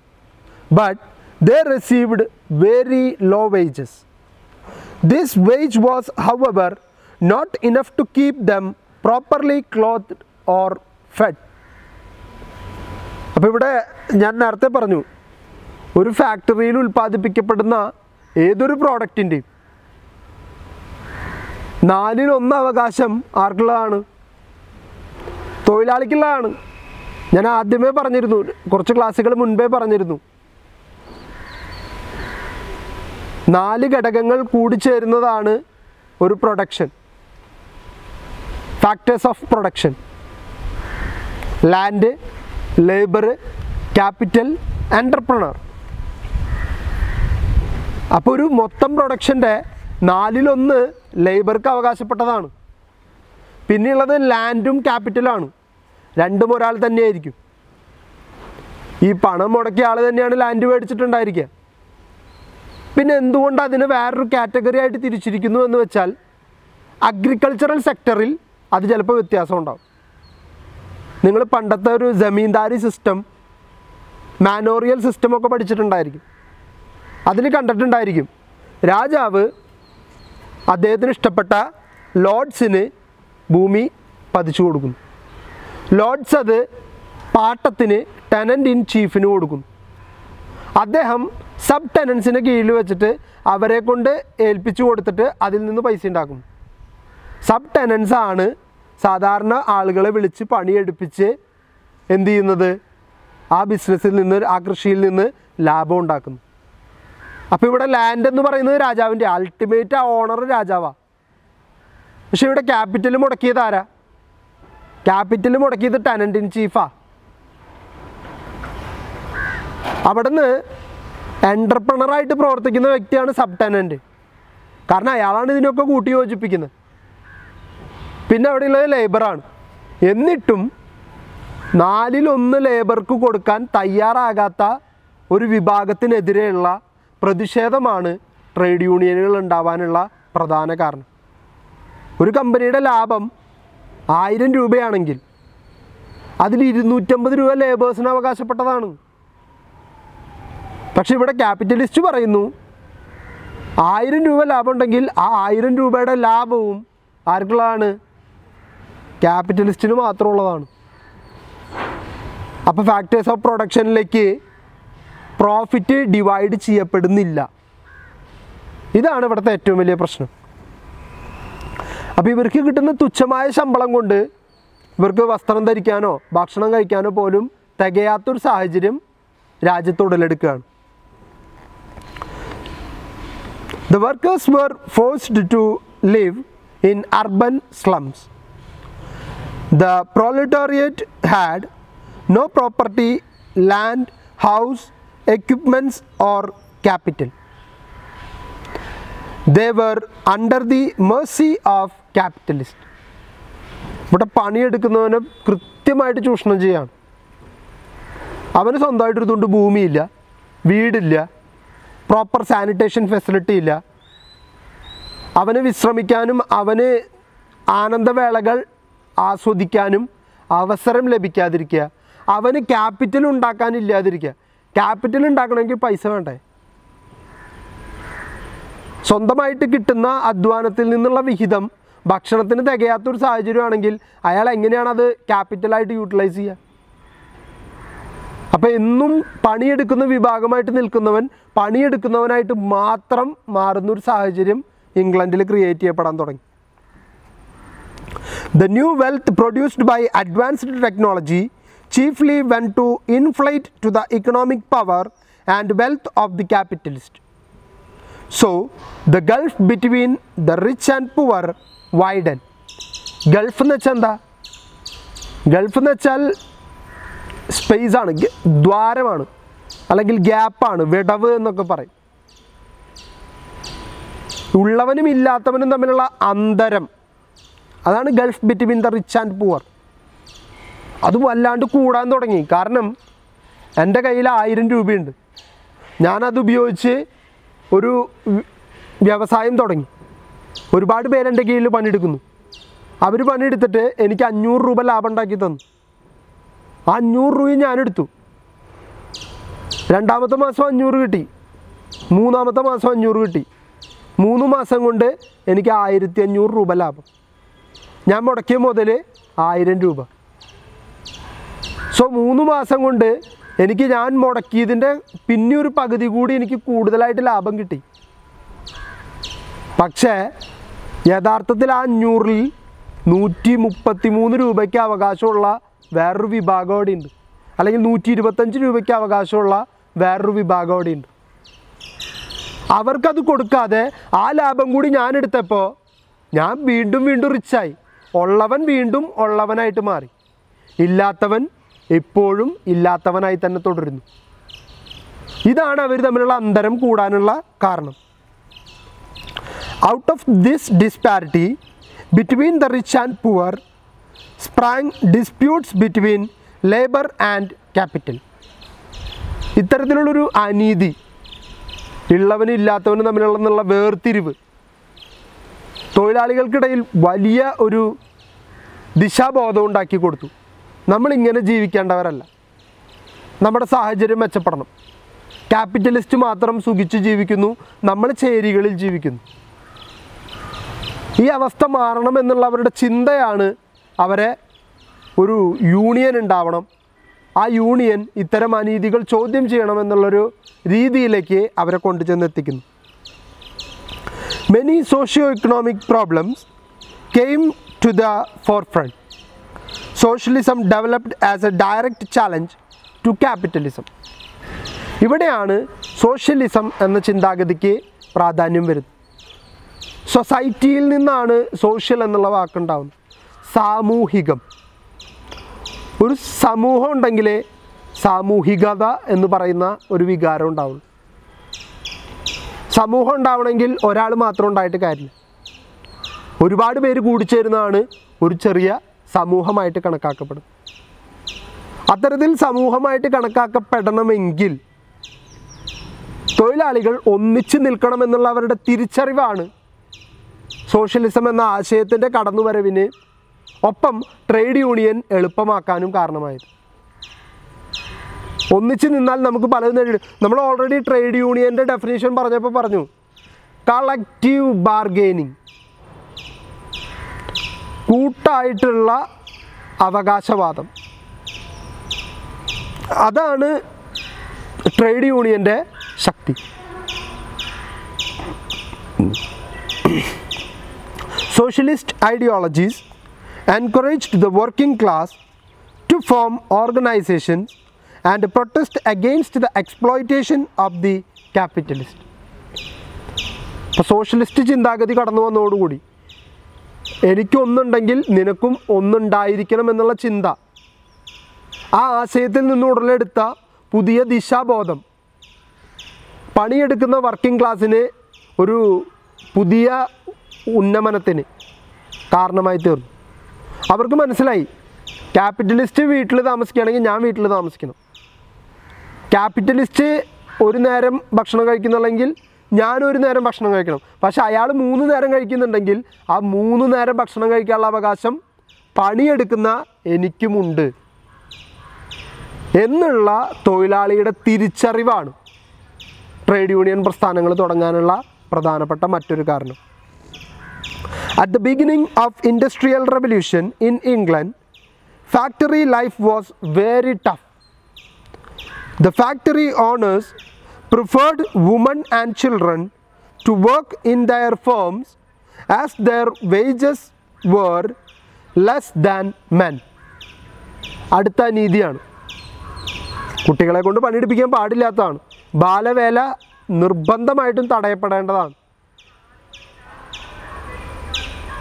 but the received very low wages this wage was however not enough to keep them properly clothe or fed അപ്പോൾ ഇവിടെ ഞാൻ നേരത്തെ പറഞ്ഞു ഒരു ഫാക്ടറിയിൽ ഉൽപ്പാദിപ്പിക്കപ്പെടുന്ന ഏതൊരു പ്രോഡക്റ്റിന്റെയും നാലിലൊന്ന് അവകാശം ആർക്കുള്ളതാണ്? തൊഴിലാളിക്കുള്ളതാണ്. ഞാൻ ആദ്യമേ പറഞ്ഞിരുന്നു കുറച്ച് ക്ലാസ്സുകൾ മുൻപേ പറഞ്ഞിരുന്നു. നാല് ഘടകങ്ങൾ കൂടിച്ചേരുന്നതാണ് ഒരു production factors of production land labour capital entrepreneur അപ്പോൾ ഒരു മൊത്തം പ്രൊഡക്ഷന്റെ നാലിലൊന്ന് ലേബർക്ക് അവകാശപ്പെട്ടതാണ്. പിന്നെയുള്ളത് ലാൻഡും ക്യാപിറ്റലാണ് രണ്ടും ഒരാൾ തന്നെയായിരിക്കും. ഈ പണം മുടക്കിയ ആൾ തന്നെയാണ് ലാൻഡ് മേടിച്ചിട്ടുണ്ടായിരിക്കുക. പിന്നെ എന്തുകൊണ്ട് അതിന് വേറൊരു കാറ്റഗറി ആയിട്ട് തിരിച്ചിരിക്കുന്നു എന്ന് വെച്ചാൽ അഗ്രികൾച്ചറൽ സെക്ടറിൽ അത് ചിലപ്പോൾ വ്യത്യാസം ഉണ്ടാവും. നിങ്ങൾ പണ്ടത്തെ ഒരു ജമീന്ദാരി സിസ്റ്റം മാനോറിയൽ സിസ്റ്റം ഒക്കെ പഠിച്ചിട്ടുണ്ടായിരിക്കും. അതിൽ കണ്ടിട്ടുണ്ടായിരിക്കും. രാജാവ് അദ്ദേഹത്തിന് ഇഷ്ടപ്പെട്ട ലോഡ്സിന് ഭൂമി പതിച്ചു കൊടുക്കുന്നു. ലോഡ്സ് അത് പാട്ടത്തിന് ടെനന്റ് ഇൻ ചീഫിന് കൊടുക്കുന്നു. അദ്ദേഹം സബ് ടെനൻസിന് കീഴിൽ വെച്ചിട്ട് അവരെ കൊണ്ട് ഏൽപ്പിച്ചു കൊടുത്തിട്ട് അതിൽ നിന്ന് പൈസ ഉണ്ടാക്കും. സബ് ടെനൻസ് ആണ് സാധാരണ ആളുകളെ വിളിച്ച് പണിയെടുപ്പിച്ച് എന്ത് ചെയ്യുന്നത്? ആ ബിസിനസ്സിൽ നിന്ന് ആ കൃഷിയിൽ നിന്ന് ലാഭം ഉണ്ടാക്കുന്നു. അപ്പോൾ ഇവിടെ ലാൻഡ് എന്ന് പറയുന്നത് രാജാവിന്റെ അൾട്ടിമേറ്റ് ആ ഓണർ രാജാവാണ് പക്ഷേ ഇവിടെ ക്യാപിറ്റൽ മുടക്കിയത് ആരാ? ക്യാപിറ്റൽ മുടക്കിയത് ടെനന്റ് ഇൻ ചീഫാ അവിടുന്ന് എന്റർപ്രണറായിട്ട് പ്രവർത്തിക്കുന്ന വ്യക്തിയാണ് സബ് ടെനന്റ് കാരണം അയാളാണ് ഇതിനൊക്കെ കൂട്ടി യോജിപ്പിക്കുന്നത് പിന്നെ അവിടെയുള്ളത് ലേബറാണ് എന്നിട്ടും നാലിലൊന്ന് ലേബർക്ക് കൊടുക്കാൻ തയ്യാറാകാത്ത ഒരു വിഭാഗത്തിനെതിരെയുള്ള പ്രതിഷേധമാണ് ട്രേഡ് യൂണിയനുകൾ ഉണ്ടാവാനുള്ള പ്രധാന കാരണം. ഒരു കമ്പനിയുടെ ലാഭം ആയിരം രൂപയാണെങ്കിൽ അതിൽ ഇരുന്നൂറ്റമ്പത് രൂപ ലേബേഴ്സിന് അവകാശപ്പെട്ടതാണ്. പക്ഷെ ഇവിടെ ക്യാപിറ്റലിസ്റ്റ് പറയുന്നു ആയിരം രൂപ ലാഭം ഉണ്ടെങ്കിൽ ആ ആയിരം രൂപയുടെ ലാഭവും ആർക്കുള്ളതാണ്? ക്യാപിറ്റലിസ്റ്റിന് മാത്രമുള്ളതാണ്. അപ്പോൾ ഫാക്ടേഴ്സ് ഓഫ് പ്രൊഡക്ഷനിലേക്ക് പ്രോഫിറ്റ് ഡിവൈഡ് ചെയ്യപ്പെടുന്നില്ല. ഇതാണ് ഇവിടുത്തെ ഏറ്റവും വലിയ പ്രശ്നം. അപ്പോൾ ഇവർക്ക് കിട്ടുന്ന തുച്ഛമായ ശമ്പളം കൊണ്ട് ഇവർക്ക് വസ്ത്രം ധരിക്കാനോ ഭക്ഷണം കഴിക്കാനോ പോലും തികയാത്തൊരു സാഹചര്യം രാജ്യത്ത് ഉടലെടുക്കുകയാണ്. The workers were forced to live in urban slums the proletariat had no property land house, equipments, or capital. They were under the mercy of capitalists. ഇവിടെ പണിയെടുക്കുന്നവനെ കൃത്യമായിട്ട് ചൂഷണം ചെയ്യാണ് അവന് സ്വന്തമായിട്ടൊരു തുണ്ട് ഭൂമിയില്ല വീടില്ല പ്രോപ്പർ സാനിറ്റേഷൻ ഫെസിലിറ്റി ഇല്ല അവന് വിശ്രമിക്കാനും അവന് ആനന്ദവേളകൾ ആസ്വദിക്കാനും അവസരം ലഭിക്കാതിരിക്കുക അവന് ക്യാപിറ്റൽ ഉണ്ടാക്കാനില്ലാതിരിക്കുക ക്യാപിറ്റൽ ഉണ്ടാക്കണമെങ്കിൽ പൈസ വേണ്ടേ? സ്വന്തമായിട്ട് കിട്ടുന്ന അധ്വാനത്തിൽ നിന്നുള്ള വിഹിതം ഭക്ഷണത്തിന് തികയാത്തൊരു സാഹചര്യമാണെങ്കിൽ അയാൾ എങ്ങനെയാണ് അത് ക്യാപിറ്റലായിട്ട് യൂട്ടിലൈസ് ചെയ്യുക? അപ്പോൾ എന്നും പണിയെടുക്കുന്ന വിഭാഗമായിട്ട് നിൽക്കുന്നവൻ പണിയെടുക്കുന്നവനായിട്ട് മാത്രം മാറുന്നൊരു സാഹചര്യം ഇംഗ്ലണ്ടിൽ ക്രിയേറ്റ് ചെയ്യപ്പെടാൻ തുടങ്ങി. The new wealth produced by advanced technology chiefly went to inflate to the economic power and wealth of the capitalist so the gulf between the rich and poor widen gulf എന്ന് വെച്ചാൽ എന്താ? Gulf എന്ന് വെച്ചാൽ space ആണ് ദ്വാരമാണ് അല്ലെങ്കിൽ ഗ്യാപ്പാണ് വിടവ് എന്നൊക്കെ പറയും. ഉള്ളവനും ഇല്ലാത്തവനും തമ്മിലുള്ള അന്തരം. അതാണ് gulf between the rich and poor അത് വല്ലാണ്ട് കൂടാൻ തുടങ്ങി. കാരണം എന്റെ കയ്യിൽ ആയിരം രൂപയുണ്ട്. ഞാനത് ഉപയോഗിച്ച് ഒരു വ്യവസായം തുടങ്ങി. ഒരുപാട് പേരെന്റെ കീഴിൽ പണിയെടുക്കുന്നു. അവർ പണിയെടുത്തിട്ട് എനിക്ക് അഞ്ഞൂറ് രൂപ ലാഭം ഉണ്ടാക്കി തന്നു. ആ അഞ്ഞൂറ് രൂപയും ഞാനെടുത്തു. രണ്ടാമത്തെ മാസം അഞ്ഞൂറ് കിട്ടി. മൂന്നാമത്തെ മാസം അഞ്ഞൂറ് കിട്ടി. മൂന്ന് മാസം കൊണ്ട് എനിക്ക് ആയിരത്തി അഞ്ഞൂറ് രൂപ ലാഭം. ഞാൻ മുടക്കിയ മുതൽ ആയിരം രൂപ. സോ മൂന്ന് മാസം കൊണ്ട് എനിക്ക് ഞാൻ മുടക്കിയതിന്റെ പിന്നെ ഒരു പകുതി കൂടി എനിക്ക് കൂടുതലായിട്ട് ലാഭം കിട്ടി. പക്ഷേ യഥാർത്ഥത്തിൽ ആ അഞ്ഞൂറിൽ നൂറ്റി മുപ്പത്തി മൂന്ന് രൂപയ്ക്ക് അവകാശമുള്ള വേറൊരു വിഭാഗം അവിടെ ഉണ്ട് അല്ലെങ്കിൽ നൂറ്റി ഇരുപത്തഞ്ച് രൂപയ്ക്ക് അവകാശമുള്ള വേറൊരു വിഭാഗം അവിടെ ഉണ്ട് അവർക്കത് കൊടുക്കാതെ ആ ലാഭം കൂടി ഞാൻ എടുത്തപ്പോൾ ഞാൻ വീണ്ടും വീണ്ടും റിച്ചായി ഉള്ളവൻ വീണ്ടും ഉള്ളവനായിട്ട് മാറി. ഇല്ലാത്തവൻ എപ്പോഴും ഇല്ലാത്തവനായി തന്നെ തുടരുന്നു. ഇതാണ് അവർ തമ്മിലുള്ള അന്തരം കൂടാനുള്ള കാരണം. Out of this disparity between the rich and poor sprang disputes between labour and capital ഇത്തരത്തിലുള്ളൊരു അനീതി ഉള്ളവനും ഇല്ലാത്തവനും തമ്മിലുള്ള വേർതിരിവ് തൊഴിലാളികൾക്കിടയിൽ വലിയ ഒരു ദിശാബോധം ഉണ്ടാക്കി കൊടുത്തു. നമ്മളിങ്ങനെ ജീവിക്കേണ്ടവരല്ല. നമ്മുടെ സാഹചര്യം മെച്ചപ്പെടണം. ക്യാപിറ്റലിസ്റ്റ് മാത്രം സുഖിച്ച് ജീവിക്കുന്നു നമ്മൾ ചേരികളിൽ ജീവിക്കുന്നു. ഈ അവസ്ഥ മാറണം എന്നുള്ള അവരുടെ ചിന്തയാണ് അവരെ ഒരു യൂണിയൻ ഉണ്ടാവണം. ആ യൂണിയൻ ഇത്തരം അനീതികൾ ചോദ്യം ചെയ്യണം എന്നുള്ളൊരു രീതിയിലേക്ക് അവരെ കൊണ്ടുചെന്ന് എത്തിക്കുന്നു many socio economic problems came to the forefront socialism developed as a direct challenge to capitalism ഇവിടെയാണ് സോഷ്യലിസം എന്ന ചിന്താഗതിക്ക് പ്രാധാന്യം വരുന്നത്. സൊസൈറ്റിയിൽ നിന്നാണ് സോഷ്യൽ എന്നുള്ള വാക്കുണ്ടാവുന്നത്. സാമൂഹികം. ഒരു സമൂഹം ഉണ്ടെങ്കിലേ സാമൂഹികത എന്ന് പറയുന്ന ഒരു വികാരം ഉണ്ടാവുള്ളൂ. സമൂഹം ഉണ്ടാവണമെങ്കിൽ ഒരാൾ മാത്രം ഉണ്ടായിട്ട് കാര്യമില്ല. ഒരുപാട് പേര് കൂടിച്ചേരുന്നതാണ് ഒരു ചെറിയ സമൂഹമായിട്ട് കണക്കാക്കപ്പെടും. അത്തരത്തിൽ സമൂഹമായിട്ട് കണക്കാക്കപ്പെടണമെങ്കിൽ തൊഴിലാളികൾ ഒന്നിച്ചു നിൽക്കണമെന്നുള്ള അവരുടെ തിരിച്ചറിവാണ് സോഷ്യലിസം എന്ന ആശയത്തിന്റെ കടന്നുവരവിന് ഒപ്പം ട്രേഡ് യൂണിയൻ എളുപ്പമാക്കാനും കാരണമായത്. ഒന്നിച്ച് നിന്നാൽ നമുക്ക് പലതും നമ്മൾ ഓൾറെഡി ട്രേഡ് യൂണിയന്റെ ഡെഫിനേഷൻ പറഞ്ഞപ്പോൾ പറഞ്ഞു കളക്റ്റീവ് ബാർഗെയിനിങ്. കൂട്ടായിട്ടുള്ള അവകാശവാദം. അതാണ് ട്രേഡ് യൂണിയന്റെ ശക്തി. Socialist ideologies encouraged the working class to form organisation and protest against the exploitation of the capitalist ഇപ്പോൾ സോഷ്യലിസ്റ്റ് ചിന്താഗതി കടന്നു വന്നതോടുകൂടി എനിക്കൊന്നുണ്ടെങ്കിൽ നിനക്കും ഒന്നുണ്ടായിരിക്കണം എന്നുള്ള ചിന്ത. ആ ആശയത്തിൽ നിന്ന് ഉടലെടുത്ത പുതിയ ദിശാബോധം. പണിയെടുക്കുന്ന വർക്കിംഗ് ക്ലാസ്സിന് ഒരു പുതിയ ഉന്നമനത്തിന് കാരണമായി തീർന്നു. അവർക്ക് മനസ്സിലായി. ക്യാപിറ്റലിസ്റ്റ് വീട്ടിൽ താമസിക്കുകയാണെങ്കിൽ ഞാൻ വീട്ടിൽ താമസിക്കണം. ക്യാപിറ്റലിസ്റ്റ് ഒരു നേരം ഭക്ഷണം കഴിക്കുന്നുണ്ടെങ്കിൽ ഞാൻ ഒരു നേരം ഭക്ഷണം കഴിക്കണം. പക്ഷേ അയാൾ മൂന്ന് നേരം കഴിക്കുന്നുണ്ടെങ്കിൽ ആ മൂന്ന് നേരം ഭക്ഷണം കഴിക്കാനുള്ള അവകാശം പണിയെടുക്കുന്ന എനിക്കുമുണ്ട്. എന്നുള്ള തൊഴിലാളിയുടെ തിരിച്ചറിവാണ് ട്രേഡ് യൂണിയൻ പ്രസ്ഥാനങ്ങൾ തുടങ്ങാനുള്ള പ്രധാനപ്പെട്ട മറ്റൊരു കാരണം. At the beginning of industrial revolution in England factory life was very tough the factory owners preferred women and children to work in their firms as their wages were less than men. അടുത്ത നീതിയാണ്. കുട്ടികളെ കൊണ്ട് പണിയെടുപ്പിക്കാൻ പാടില്ലാത്തതാണ്. ബാലവേല നിർബന്ധമായിട്ടും തടയപ്പെടേണ്ടതാണ്.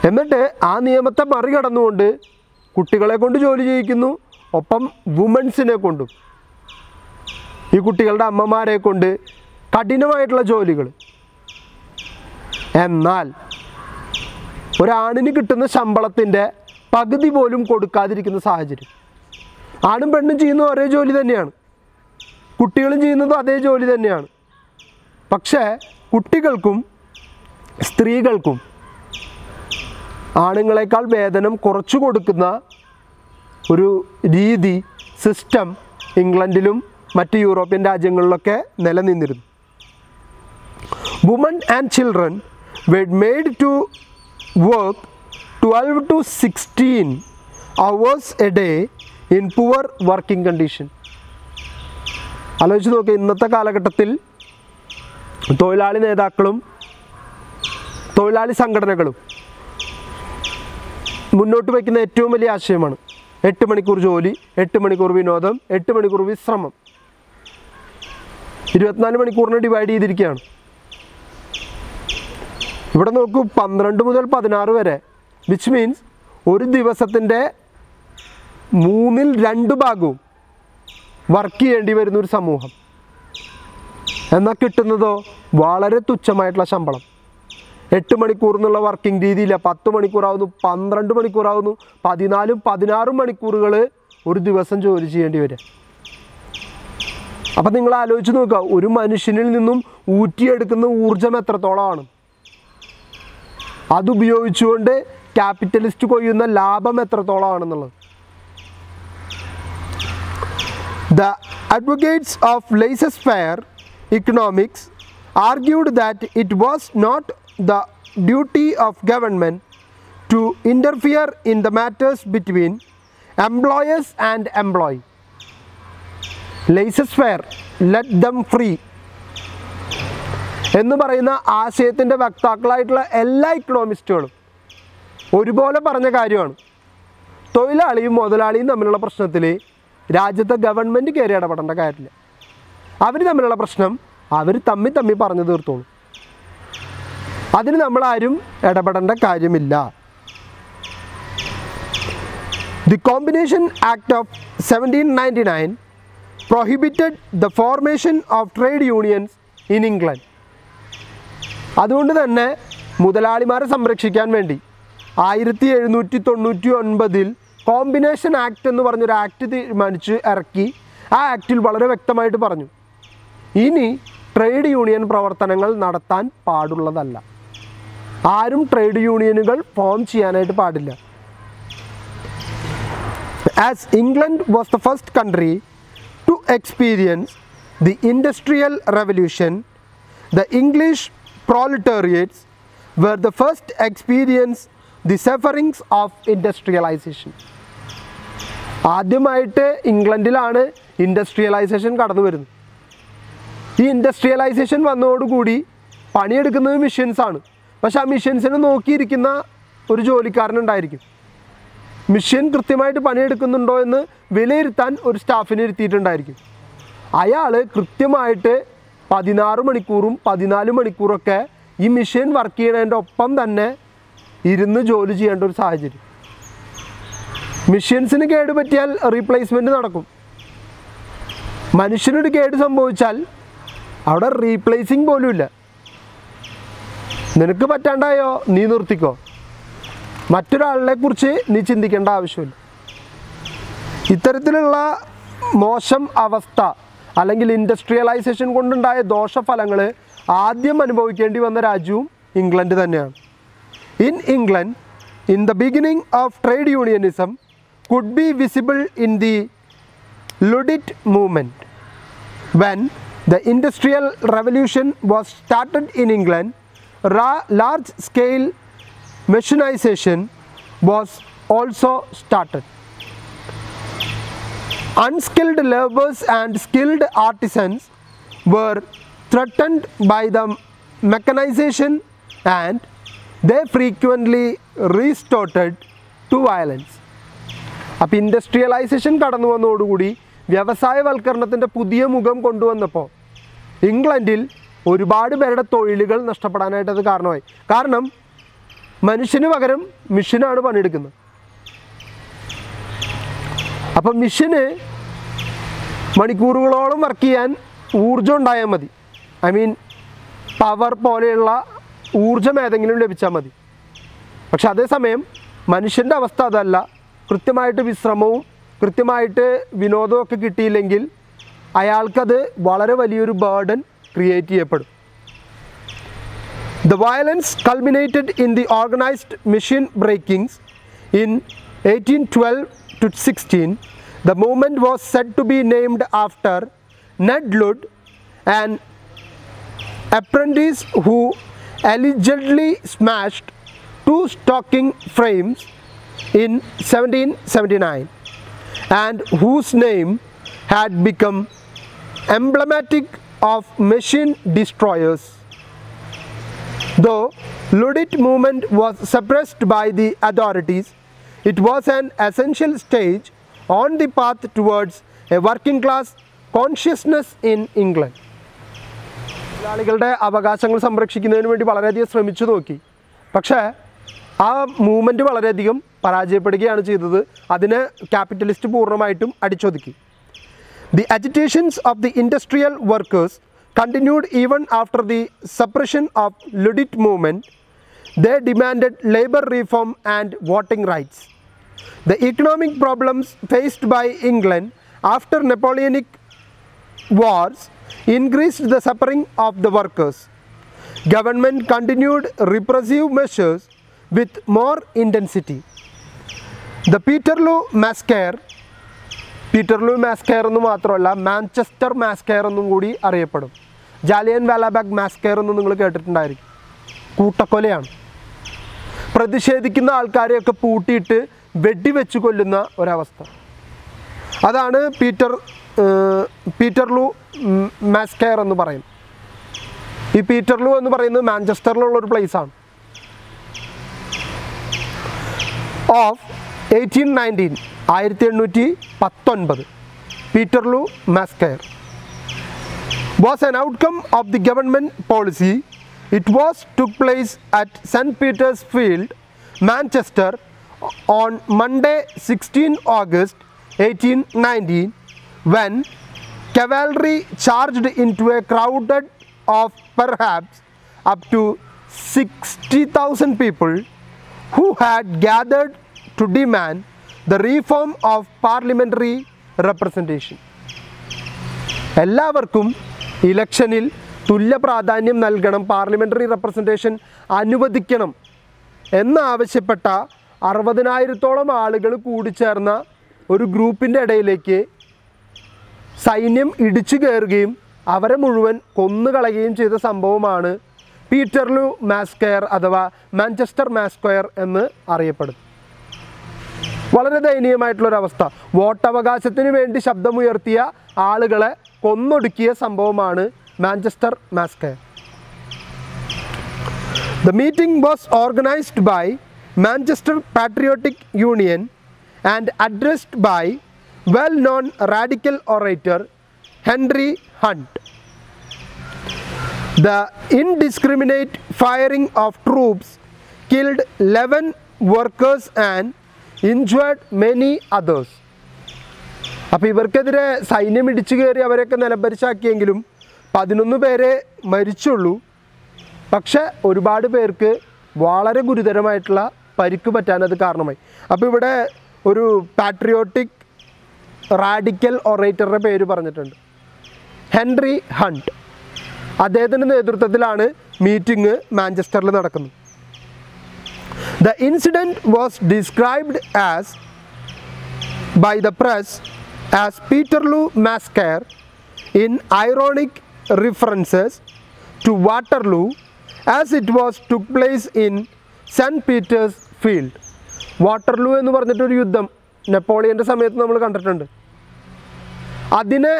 എന്നിട്ട് ആ നിയമത്തെ മറികടന്നുകൊണ്ട് കുട്ടികളെ കൊണ്ട് ജോലി ചെയ്യിക്കുന്നു ഒപ്പം വുമൻസിനെ കൊണ്ടും. ഈ കുട്ടികളുടെ അമ്മമാരെ കൊണ്ട് കഠിനമായിട്ടുള്ള ജോലികൾ. എന്നാൽ ഒരാണിന് കിട്ടുന്ന ശമ്പളത്തിന്റെ പകുതി പോലും കൊടുക്കാതിരിക്കുന്ന സാഹചര്യം. ആണും പെണ്ണും ചെയ്യുന്ന ഒരേ ജോലി തന്നെയാണ്. കുട്ടികളും ചെയ്യുന്നതും അതേ ജോലി തന്നെയാണ്. പക്ഷേ കുട്ടികൾക്കും സ്ത്രീകൾക്കും ആണുങ്ങളെക്കാൾ വേതനം കുറച്ചു കൊടുക്കുന്ന ഒരു രീതി സിസ്റ്റം ഇംഗ്ലണ്ടിലും മറ്റ് യൂറോപ്യൻ രാജ്യങ്ങളിലൊക്കെ നിലനിന്നിരുന്നു. Woman and children were made to work twelve to sixteen hours a day in poor working condition ആലോചിച്ച് നോക്കുക ഇന്നത്തെ കാലഘട്ടത്തിൽ തൊഴിലാളി നേതാക്കളും തൊഴിലാളി സംഘടനകളും മുന്നോട്ട് വയ്ക്കുന്ന ഏറ്റവും വലിയ ആശയമാണ് എട്ട് മണിക്കൂർ ജോലി എട്ട് മണിക്കൂർ വിനോദം എട്ട് മണിക്കൂർ വിശ്രമം. ഇരുപത്തിനാല് മണിക്കൂറിനെ ഡിവൈഡ് ചെയ്തിരിക്കുകയാണ്. ഇവിടെ നോക്കൂ പന്ത്രണ്ട് മുതൽ പതിനാറ് വരെ. വിച്ച് മീൻസ് ഒരു ദിവസത്തിന്റെ മൂന്നിൽ രണ്ട് ഭാഗവും വർക്ക് ചെയ്യേണ്ടി വരുന്ന ഒരു സമൂഹം. എന്നാൽ കിട്ടുന്നതോ? വളരെ തുച്ഛമായിട്ടുള്ള ശമ്പളം. എട്ട് മണിക്കൂർ എന്നുള്ള വർക്കിംഗ് രീതിയില്ല. പത്ത് മണിക്കൂറാവുന്നു പന്ത്രണ്ട് മണിക്കൂറാവുന്നു പതിനാലും പതിനാറും മണിക്കൂറുകൾ ഒരു ദിവസം ജോലി ചെയ്യേണ്ടി വരിക. അപ്പം നിങ്ങൾ ആലോചിച്ച് നോക്കുക ഒരു മനുഷ്യനിൽ നിന്നും ഊറ്റിയെടുക്കുന്ന ഊർജം എത്രത്തോളമാണ്? അതുപയോഗിച്ചുകൊണ്ട് ക്യാപിറ്റലിസ്റ്റ് കൊയ്യുന്ന ലാഭം എത്രത്തോളമാണെന്നുള്ളത്. The advocates of laissez faire economics argued that it was not the duty of government to interfere in the matters between employers and employee employee. Fair let them free എന്ന് പറയുന്ന ആശയത്തിന്റെ വക്താക്കളായിട്ടുള്ള എല്ലാ ഇക്കണോമിസ്റ്റുകളും ഒരുപോലെ പറഞ്ഞ കാര്യമാണ്. തൊഴിലാളിയും മുതലാളിയും തമ്മിലുള്ള പ്രശ്നത്തിൽ രാജ്യത്തെ ഗവൺമെന്റ് കയറി ഇടപെടേണ്ട കാര്യമില്ല. അവർ തമ്മിലുള്ള പ്രശ്നം അവർ തമ്മി തമ്മി പറഞ്ഞു തീർത്തോളൂ. അതിന് നമ്മളാരും ഇടപെടേണ്ട കാര്യമില്ല. The combination act of seventeen ninety nine prohibited the formation of trade unions in England അതുകൊണ്ട് തന്നെ മുതലാളിമാരെ സംരക്ഷിക്കാൻ വേണ്ടി ആയിരത്തി എഴുന്നൂറ്റി തൊണ്ണൂറ്റി ഒൻപതിൽ കോമ്പിനേഷൻ ആക്ട് എന്ന് പറഞ്ഞൊരു ആക്ട് തീരുമാനിച്ച് ഇറക്കി. ആ ആക്റ്റിൽ വളരെ വ്യക്തമായിട്ട് പറഞ്ഞു. ഇനി ട്രേഡ് യൂണിയൻ പ്രവർത്തനങ്ങൾ നടത്താൻ പാടുള്ളതല്ല. ആരും ട്രേഡ് യൂണിയനുകൾ ഫോം ചെയ്യാനായിട്ട് പാടില്ല. As England was the first country to experience the industrial revolution the English proletariats were the first experience the sufferings of industrialization. ആദ്യമായിട്ട് ഇംഗ്ലണ്ടിലാണ് ഇൻഡസ്ട്രിയലൈസേഷൻ കടന്നു വരുന്നത്. ഈ ഇൻഡസ്ട്രിയലൈസേഷൻ വന്നതോടുകൂടി പണിയെടുക്കുന്നത് മിഷ്യൻസാണ് പക്ഷെ ആ മിഷ്യൻസിനെ നോക്കിയിരിക്കുന്ന ഒരു ജോലിക്കാരനുണ്ടായിരിക്കും മിഷ്യൻ കൃത്യമായിട്ട് പണിയെടുക്കുന്നുണ്ടോ എന്ന് വിലയിരുത്താൻ ഒരു സ്റ്റാഫിനെ ഇരുത്തിയിട്ടുണ്ടായിരിക്കും. അയാൾ കൃത്യമായിട്ട് പതിനാറ് മണിക്കൂറും പതിനാല് മണിക്കൂറൊക്കെ ഈ മെഷീൻ വർക്ക് ചെയ്യണതിന്റെ ഒപ്പം തന്നെ ഇരുന്ന് ജോലി ചെയ്യേണ്ട ഒരു സാഹചര്യം. മെഷീൻസിന് കേട് പറ്റിയാൽ റീപ്ലേസ്മെന്റ് നടക്കും. മനുഷ്യനൊരു കേട് സംഭവിച്ചാൽ അവിടെ റീപ്ലേസിങ് പോലും ഇല്ല നിനക്ക് പറ്റാണ്ടായോ? നീ നിർത്തിക്കോ. മറ്റൊരാളിനെ കുറിച്ച് നീ ചിന്തിക്കേണ്ട ആവശ്യമില്ല. ഇത്തരത്തിലുള്ള മോശം അവസ്ഥ അല്ലെങ്കിൽ ഇൻഡസ്ട്രിയലൈസേഷൻ കൊണ്ടുണ്ടായ ദോഷഫലങ്ങൾ ആദ്യം അനുഭവിക്കേണ്ടി വന്ന രാജ്യവും ഇംഗ്ലണ്ട് തന്നെയാണ്. In England in the beginning of trade unionism could be visible in the Luddite movement when the industrial revolution was started in England large scale mechanization was also started. Unskilled laborers and skilled artisans were threatened by the mechanization and they frequently resorted to violence. അപ്പോൾ industrialisation കടന്നു വന്നതോടുകൂടി വ്യവസായവൽക്കരണത്തിന്റെ പുതിയ മുഖം കൊണ്ടുവന്നപ്പോൾ ഇംഗ്ലണ്ടിൽ ഒരുപാട് പേരുടെ തൊഴിലുകൾ നഷ്ടപ്പെടാനായിട്ട് അത് കാരണമായി കാരണം മനുഷ്യന് പകരം മിഷനാണ് പണിയെടുക്കുന്നത്. അപ്പം മിഷന് മണിക്കൂറുകളോളം വർക്ക് ചെയ്യാൻ ഊർജം ഉണ്ടായാൽ മതി. ഐ മീൻ പവർ പോലെയുള്ള ഊർജം ഏതെങ്കിലും ലഭിച്ചാൽ മതി. പക്ഷെ അതേസമയം മനുഷ്യന്റെ അവസ്ഥ അതല്ല. കൃത്യമായിട്ട് വിശ്രമവും കൃത്യമായിട്ട് വിനോദവും ഒക്കെ കിട്ടിയില്ലെങ്കിൽ അയാൾക്കത് വളരെ വലിയൊരു ബേർഡൻ ക്രിയേറ്റ് ചെയ്യപ്പെടും. The violence culminated in the organized machine breakings in 1812 to 16. The movement was said to be named after Ned Ludd, an apprentice who allegedly smashed two stocking frames in 1779 and whose name had become emblematic of machine destroyers. Though Luddite movement was suppressed by the authorities, it was an essential stage on the path towards a working class consciousness in England. തൊഴിലാളികളുടെ അവകാശങ്ങൾ സംരക്ഷിക്കുന്നതിന് വേണ്ടി വളരെയധികം ശ്രമിച്ചു നോക്കി പക്ഷേ ആ movement വളരെയധികം പരാജയപ്പെടുകയാണ് ചെയ്തത് അതിനെ ക്യാപിറ്റലിസ്റ്റ് പൂർണമായിട്ടും അടിച്ചൊതുക്കി the agitations of the industrial workers continued even after the suppression of Luddite movement. They demanded labor reform and voting rights. The economic problems faced by England after Napoleonic wars increased the suffering of the workers. Government continued repressive measures with more intensity. The Peterloo massacre Peterloo massacre എന്ന് മാത്രമല്ല Manchester മാസ്കെയർ എന്നും കൂടി അറിയപ്പെടും. ജാലിയൻ വാലാബാഗ് മാസ്കെയർ എന്ന് നിങ്ങൾ കേട്ടിട്ടുണ്ടായിരിക്കും. കൂട്ടക്കൊലയാണ്. പ്രതിഷേധിക്കുന്ന ആൾക്കാരെയൊക്കെ പൂട്ടിയിട്ട് വെടിവെച്ച് കൊല്ലുന്ന ഒരവസ്ഥ. അതാണ് പീറ്റർ പീറ്റർലൂ മാസ്കെയർ എന്ന് പറയും. ഈ പീറ്റർലൂ എന്ന് പറയുന്നത് മാഞ്ചസ്റ്ററിലുള്ള ഒരു പ്ലേസാണ് of എയ്റ്റീൻ നയൻറ്റീൻ ആയിരത്തി എണ്ണൂറ്റി പത്തൊൻപത് പീറ്റർലൂ മാസ്കെയർ was an outcome of the government policy. It was took place at St. Peter's Field, Manchester on Monday 16 August 1819 when cavalry charged into a crowded of perhaps up to 60,000 people who had gathered to demand the reform of parliamentary representation. എല്ലാവർക്കും ഇലക്ഷനിൽ തുല്യ പ്രാധാന്യം നൽകണം parliamentary representation അനുവദിക്കണം എന്നാവശ്യപ്പെട്ട അറുപതിനായിരത്തോളം ആളുകൾ കൂടിച്ചേർന്ന ഒരു ഗ്രൂപ്പിന്റെ ഇടയിലേക്ക് സൈന്യം ഇടിച്ചു കയറുകയും അവരെ മുഴുവൻ കൊന്നുകളയുകയും ചെയ്ത സംഭവമാണ് പീറ്റർലു മാസ്കയർ അഥവാ മാഞ്ചസ്റ്റർ മാസ്കയർ എന്ന് അറിയപ്പെടും വളരെ ദയനീയമായിട്ടുള്ള ഒരു അവസ്ഥ വോട്ടവകാശത്തിന് വേണ്ടി ശബ്ദമുയർത്തിയ ആളുകളെ കൊന്നൊടുക്കിയ സംഭവമാണ് Manchester massacre. The meeting was organised by Manchester patriotic union and addressed by well known radical orator Henry Hunt the indiscriminate firing of troops killed eleven workers and injured many others അപ്പോൾ ഇവർക്കെതിരെ സൈന്യം ഇടിച്ചു കയറി അവരെയൊക്കെ നിലംപരിശാക്കിയെങ്കിലും പതിനൊന്ന് പേരെ മരിച്ചുള്ളൂ. പക്ഷെ ഒരുപാട് പേർക്ക് വളരെ ഗുരുതരമായിട്ടുള്ള പരിക്ക് പറ്റാനത് കാരണമായി. അപ്പോൾ ഇവിടെ ഒരു പാട്രിയോട്ടിക് റാഡിക്കൽ ഒറേറ്ററുടെ പേര് പറഞ്ഞിട്ടുണ്ട്. Henry Hunt. അദ്ദേഹത്തിന്റെ നേതൃത്വത്തിലാണ് മീറ്റിംഗ് മാഞ്ചസ്റ്ററിൽ നടക്കുന്നത്. The incident was described as by the press as Peterloo massacre in ironic references to Waterloo as it was took place in St. Peter's Field. Waterloo എന്ന് പറഞ്ഞിട്ടൊരു യുദ്ധം നെപ്പോളിയന്റെ സമയത്ത് നമ്മൾ കണ്ടിട്ടുണ്ട് അതിനെ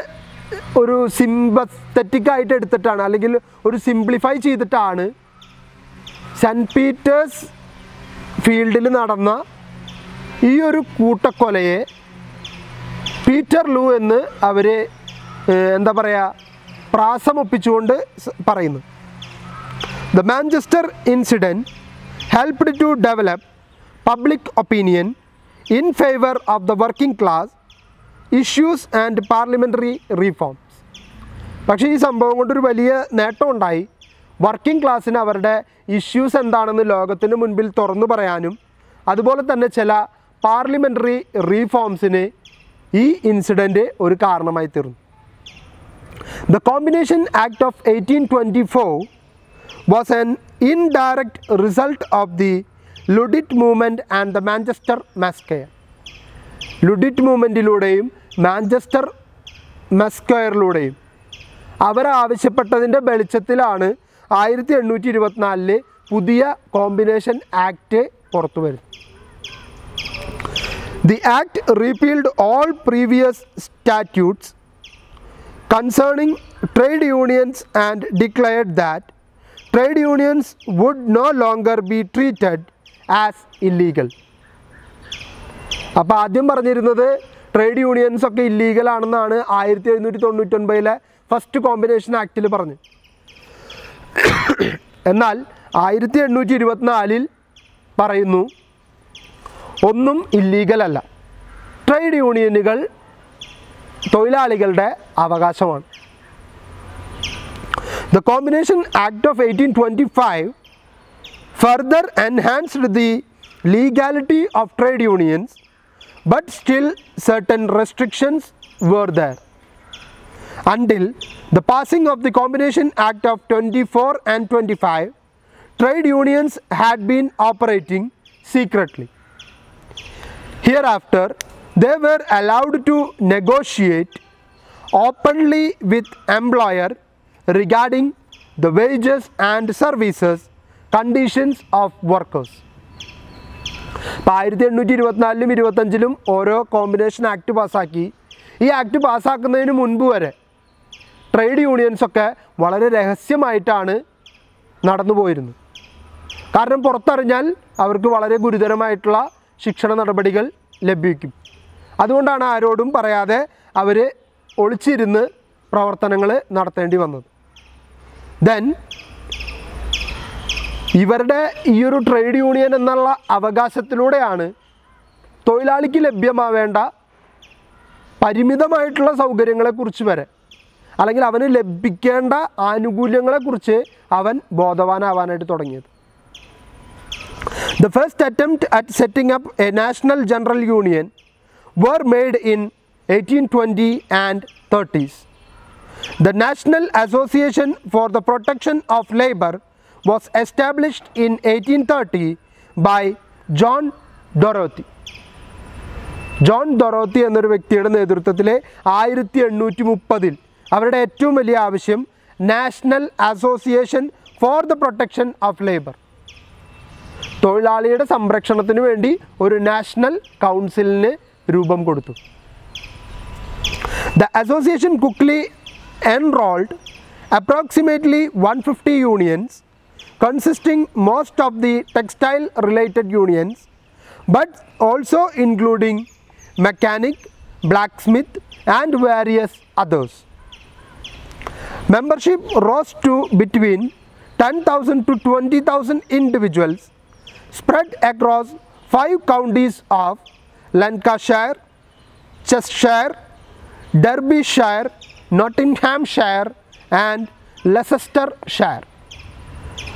ഒരു സിമ്പത്തറ്റിക് ആയിട്ട് എടുത്തിട്ടാണ് അല്ലെങ്കിൽ ഒരു സിംപ്ലിഫൈ ചെയ്തിട്ടാണ് സെന്റ് പീറ്റേഴ്സ് ഫീൽഡിൽ നടന്ന ഈ ഒരു കൂട്ടക്കൊലയെ പീറ്റർ ലൂ എന്ന് അവർ എന്താ പറയുക പ്രാസമൊപ്പിച്ചുകൊണ്ട് പറയുന്നു. The Manchester incident helped to develop public opinion in favour of the working class issues and parliamentary reforms. പക്ഷേ ഈ സംഭവം കൊണ്ടൊരു വലിയ നേട്ടം ഉണ്ടായി വർക്കിംഗ് ക്ലാസ്സിന് അവരുടെ ഇഷ്യൂസ് എന്താണെന്ന് ലോകത്തിന് മുൻപിൽ തുറന്നു പറയാനും അതുപോലെ തന്നെ ചില പാർലമെന്ററി റീഫോംസിന് ഈ ഇൻസിഡന്റ് ഒരു കാരണമായി തീർന്നു. The combination act of eighteen twenty four was an indirect result of the Luddite movement and the Manchester massacre Luddite മൂവ്മെന്റിലൂടെയും Manchester മെസ്ക്വയറിലൂടെയും അവരാവശ്യപ്പെട്ടതിന്റെ വെളിച്ചത്തിലാണ് ആയിരത്തി എണ്ണൂറ്റി ഇരുപത്തിനാലിൽ പുതിയ കോമ്പിനേഷൻ ആക്ട് പുറത്തു വരുന്നു. The act repealed all previous statutes concerning trade unions and declared that trade unions would no longer be treated as illegal അപ്പോൾ ആദ്യം പറഞ്ഞിരുന്നത് ട്രേഡ് യൂണിയൻസ് ഒക്കെ ഇല്ലീഗൽ ആണെന്നാണ് ആയിരത്തി എഴുന്നൂറ്റി തൊണ്ണൂറ്റൊൻപതിലെ ഫസ്റ്റ് കോമ്പിനേഷൻ ആക്റ്റിൽ പറഞ്ഞു എന്നാൽ ആയിരത്തി എണ്ണൂറ്റി ഇരുപത്തിനാലിൽ പറയുന്നു ഒന്നും ഇല്ലീഗൽ അല്ല. ട്രേഡ് യൂണിയനുകൾ തൊഴിലാളികളുടെ അവകാശമാണ്. The combination act of eighteen twenty five further enhanced the legality of trade unions but still certain restrictions were there Until the passing of the Combination Act of 24 and 25, trade unions had been operating secretly. Hereafter, they were allowed to negotiate openly with employer regarding the wages and services conditions of workers. അപ്പോൾ ആയിരത്തി എണ്ണൂറ്റി ഇരുപത്തിനാലിലും ഇരുപത്തഞ്ചിലും ഓരോ combination act പാസ്സാക്കി ഈ act പാസ്സാക്കുന്നതിന് മുൻപ് വരെ trade യൂണിയൻസൊക്കെ വളരെ രഹസ്യമായിട്ടാണ് നടന്നു പോയിരുന്നത്. കാരണം പുറത്തറിഞ്ഞാൽ അവർക്ക് വളരെ ഗുരുതരമായിട്ടുള്ള ശിക്ഷണ നടപടികൾ ലഭിക്കും അതുകൊണ്ടാണ് ആരോടും പറയാതെ അവർ ഒളിച്ചിരുന്ന് പ്രവർത്തനങ്ങൾ നടത്തേണ്ടി വന്നത്. ദെൻ ഇവരുടെ ഈ ഒരു ട്രേഡ് യൂണിയൻ എന്നുള്ള അവകാശത്തിലൂടെയാണ് തൊഴിലാളിക്ക് ലഭ്യമാവേണ്ട പരിമിതമായിട്ടുള്ള സൗകര്യങ്ങളെക്കുറിച്ച് വരെ അല്ലെങ്കിൽ അവന് ലഭിക്കേണ്ട ആനുകൂല്യങ്ങളെക്കുറിച്ച് അവൻ ബോധവാനാവാനായിട്ട് തുടങ്ങിയത്. The first attempt at setting up a national general union were made in eighteen twenty and thirties the national association for the protection of labour was established in eighteen thirty by John Dorothy John Dorothy എന്നൊരു വ്യക്തിയുടെ നേതൃത്വത്തിലെ ആയിരത്തി എണ്ണൂറ്റി മുപ്പതിൽ അവരുടെ ഏറ്റവും വലിയ ആവശ്യം national association for the protection of labour. തൊഴിലാളിയുടെ സംരക്ഷണത്തിന് വേണ്ടി ഒരു നാഷണൽ കൗൺസിലിന് രൂപം കൊടുത്തു. The association quickly enrolled approximately one fifty unions consisting most of the textile related unions but also including mechanic blacksmith and various others. Membership rose to between 10,000 to 20,000 individuals spread across five counties of Lancashire, Cheshire, Derbyshire, Nottinghamshire, and Leicestershire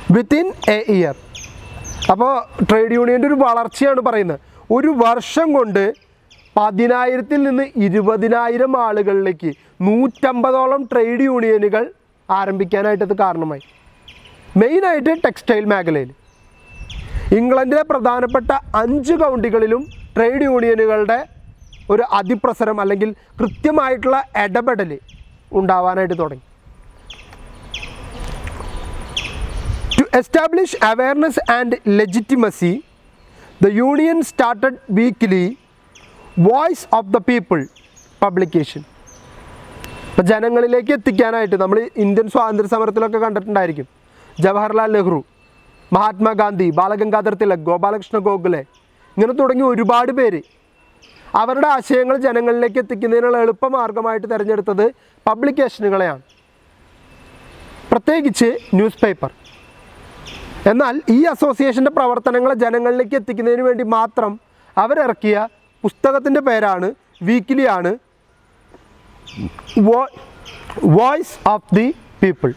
within a year. അപ്പോൾ trade യൂണിയന്റെ ഒരു വളർച്ചയാണ് പറയുന്നത് ഒരു വർഷം കൊണ്ട് പതിനായിരത്തിൽ നിന്ന് ഇരുപതിനായിരം ആളുകളിലേക്ക് നൂറ്റമ്പതോളം ട്രേഡ് യൂണിയനുകൾ ആരംഭിക്കാനായിട്ടത് കാരണമായി. മെയിനായിട്ട് ടെക്സ്റ്റൈൽ മേഖലയിൽ. ഇംഗ്ലണ്ടിലെ പ്രധാനപ്പെട്ട അഞ്ച് കൗണ്ടികളിലും ട്രേഡ് യൂണിയനുകളുടെ ഒരു അതിപ്രസരം അല്ലെങ്കിൽ കൃത്യമായിട്ടുള്ള ഇടപെടൽ ഉണ്ടാവാനായിട്ട് തുടങ്ങി. To establish awareness and legitimacy the union started weekly Voice of the people publication. ഇപ്പം ജനങ്ങളിലേക്ക് എത്തിക്കാനായിട്ട് നമ്മൾ ഇന്ത്യൻ സ്വാതന്ത്ര്യ സമരത്തിലൊക്കെ കണ്ടിട്ടുണ്ടായിരിക്കും. ജവഹർലാൽ നെഹ്റു മഹാത്മാഗാന്ധി ബാലഗംഗാധർ തിലക് ഗോപാലകൃഷ്ണ ഗോഖലെ ഇങ്ങനെ തുടങ്ങി ഒരുപാട് പേര്. അവരുടെ ആശയങ്ങൾ ജനങ്ങളിലേക്ക് എത്തിക്കുന്നതിനുള്ള എളുപ്പമാർഗമായിട്ട് തിരഞ്ഞെടുത്തത് പബ്ലിക്കേഷനുകളെയാണ് പ്രത്യേകിച്ച് ന്യൂസ് പേപ്പർ എന്നാൽ ഈ അസോസിയേഷന്റെ പ്രവർത്തനങ്ങളെ ജനങ്ങളിലേക്ക് എത്തിക്കുന്നതിന് വേണ്ടി മാത്രം അവരിറക്കിയ പുസ്തകത്തിന്റെ പേരാണ് വീക്കിലിയാണ് വോയിസ് ഓഫ് ദി പീപ്പിൾ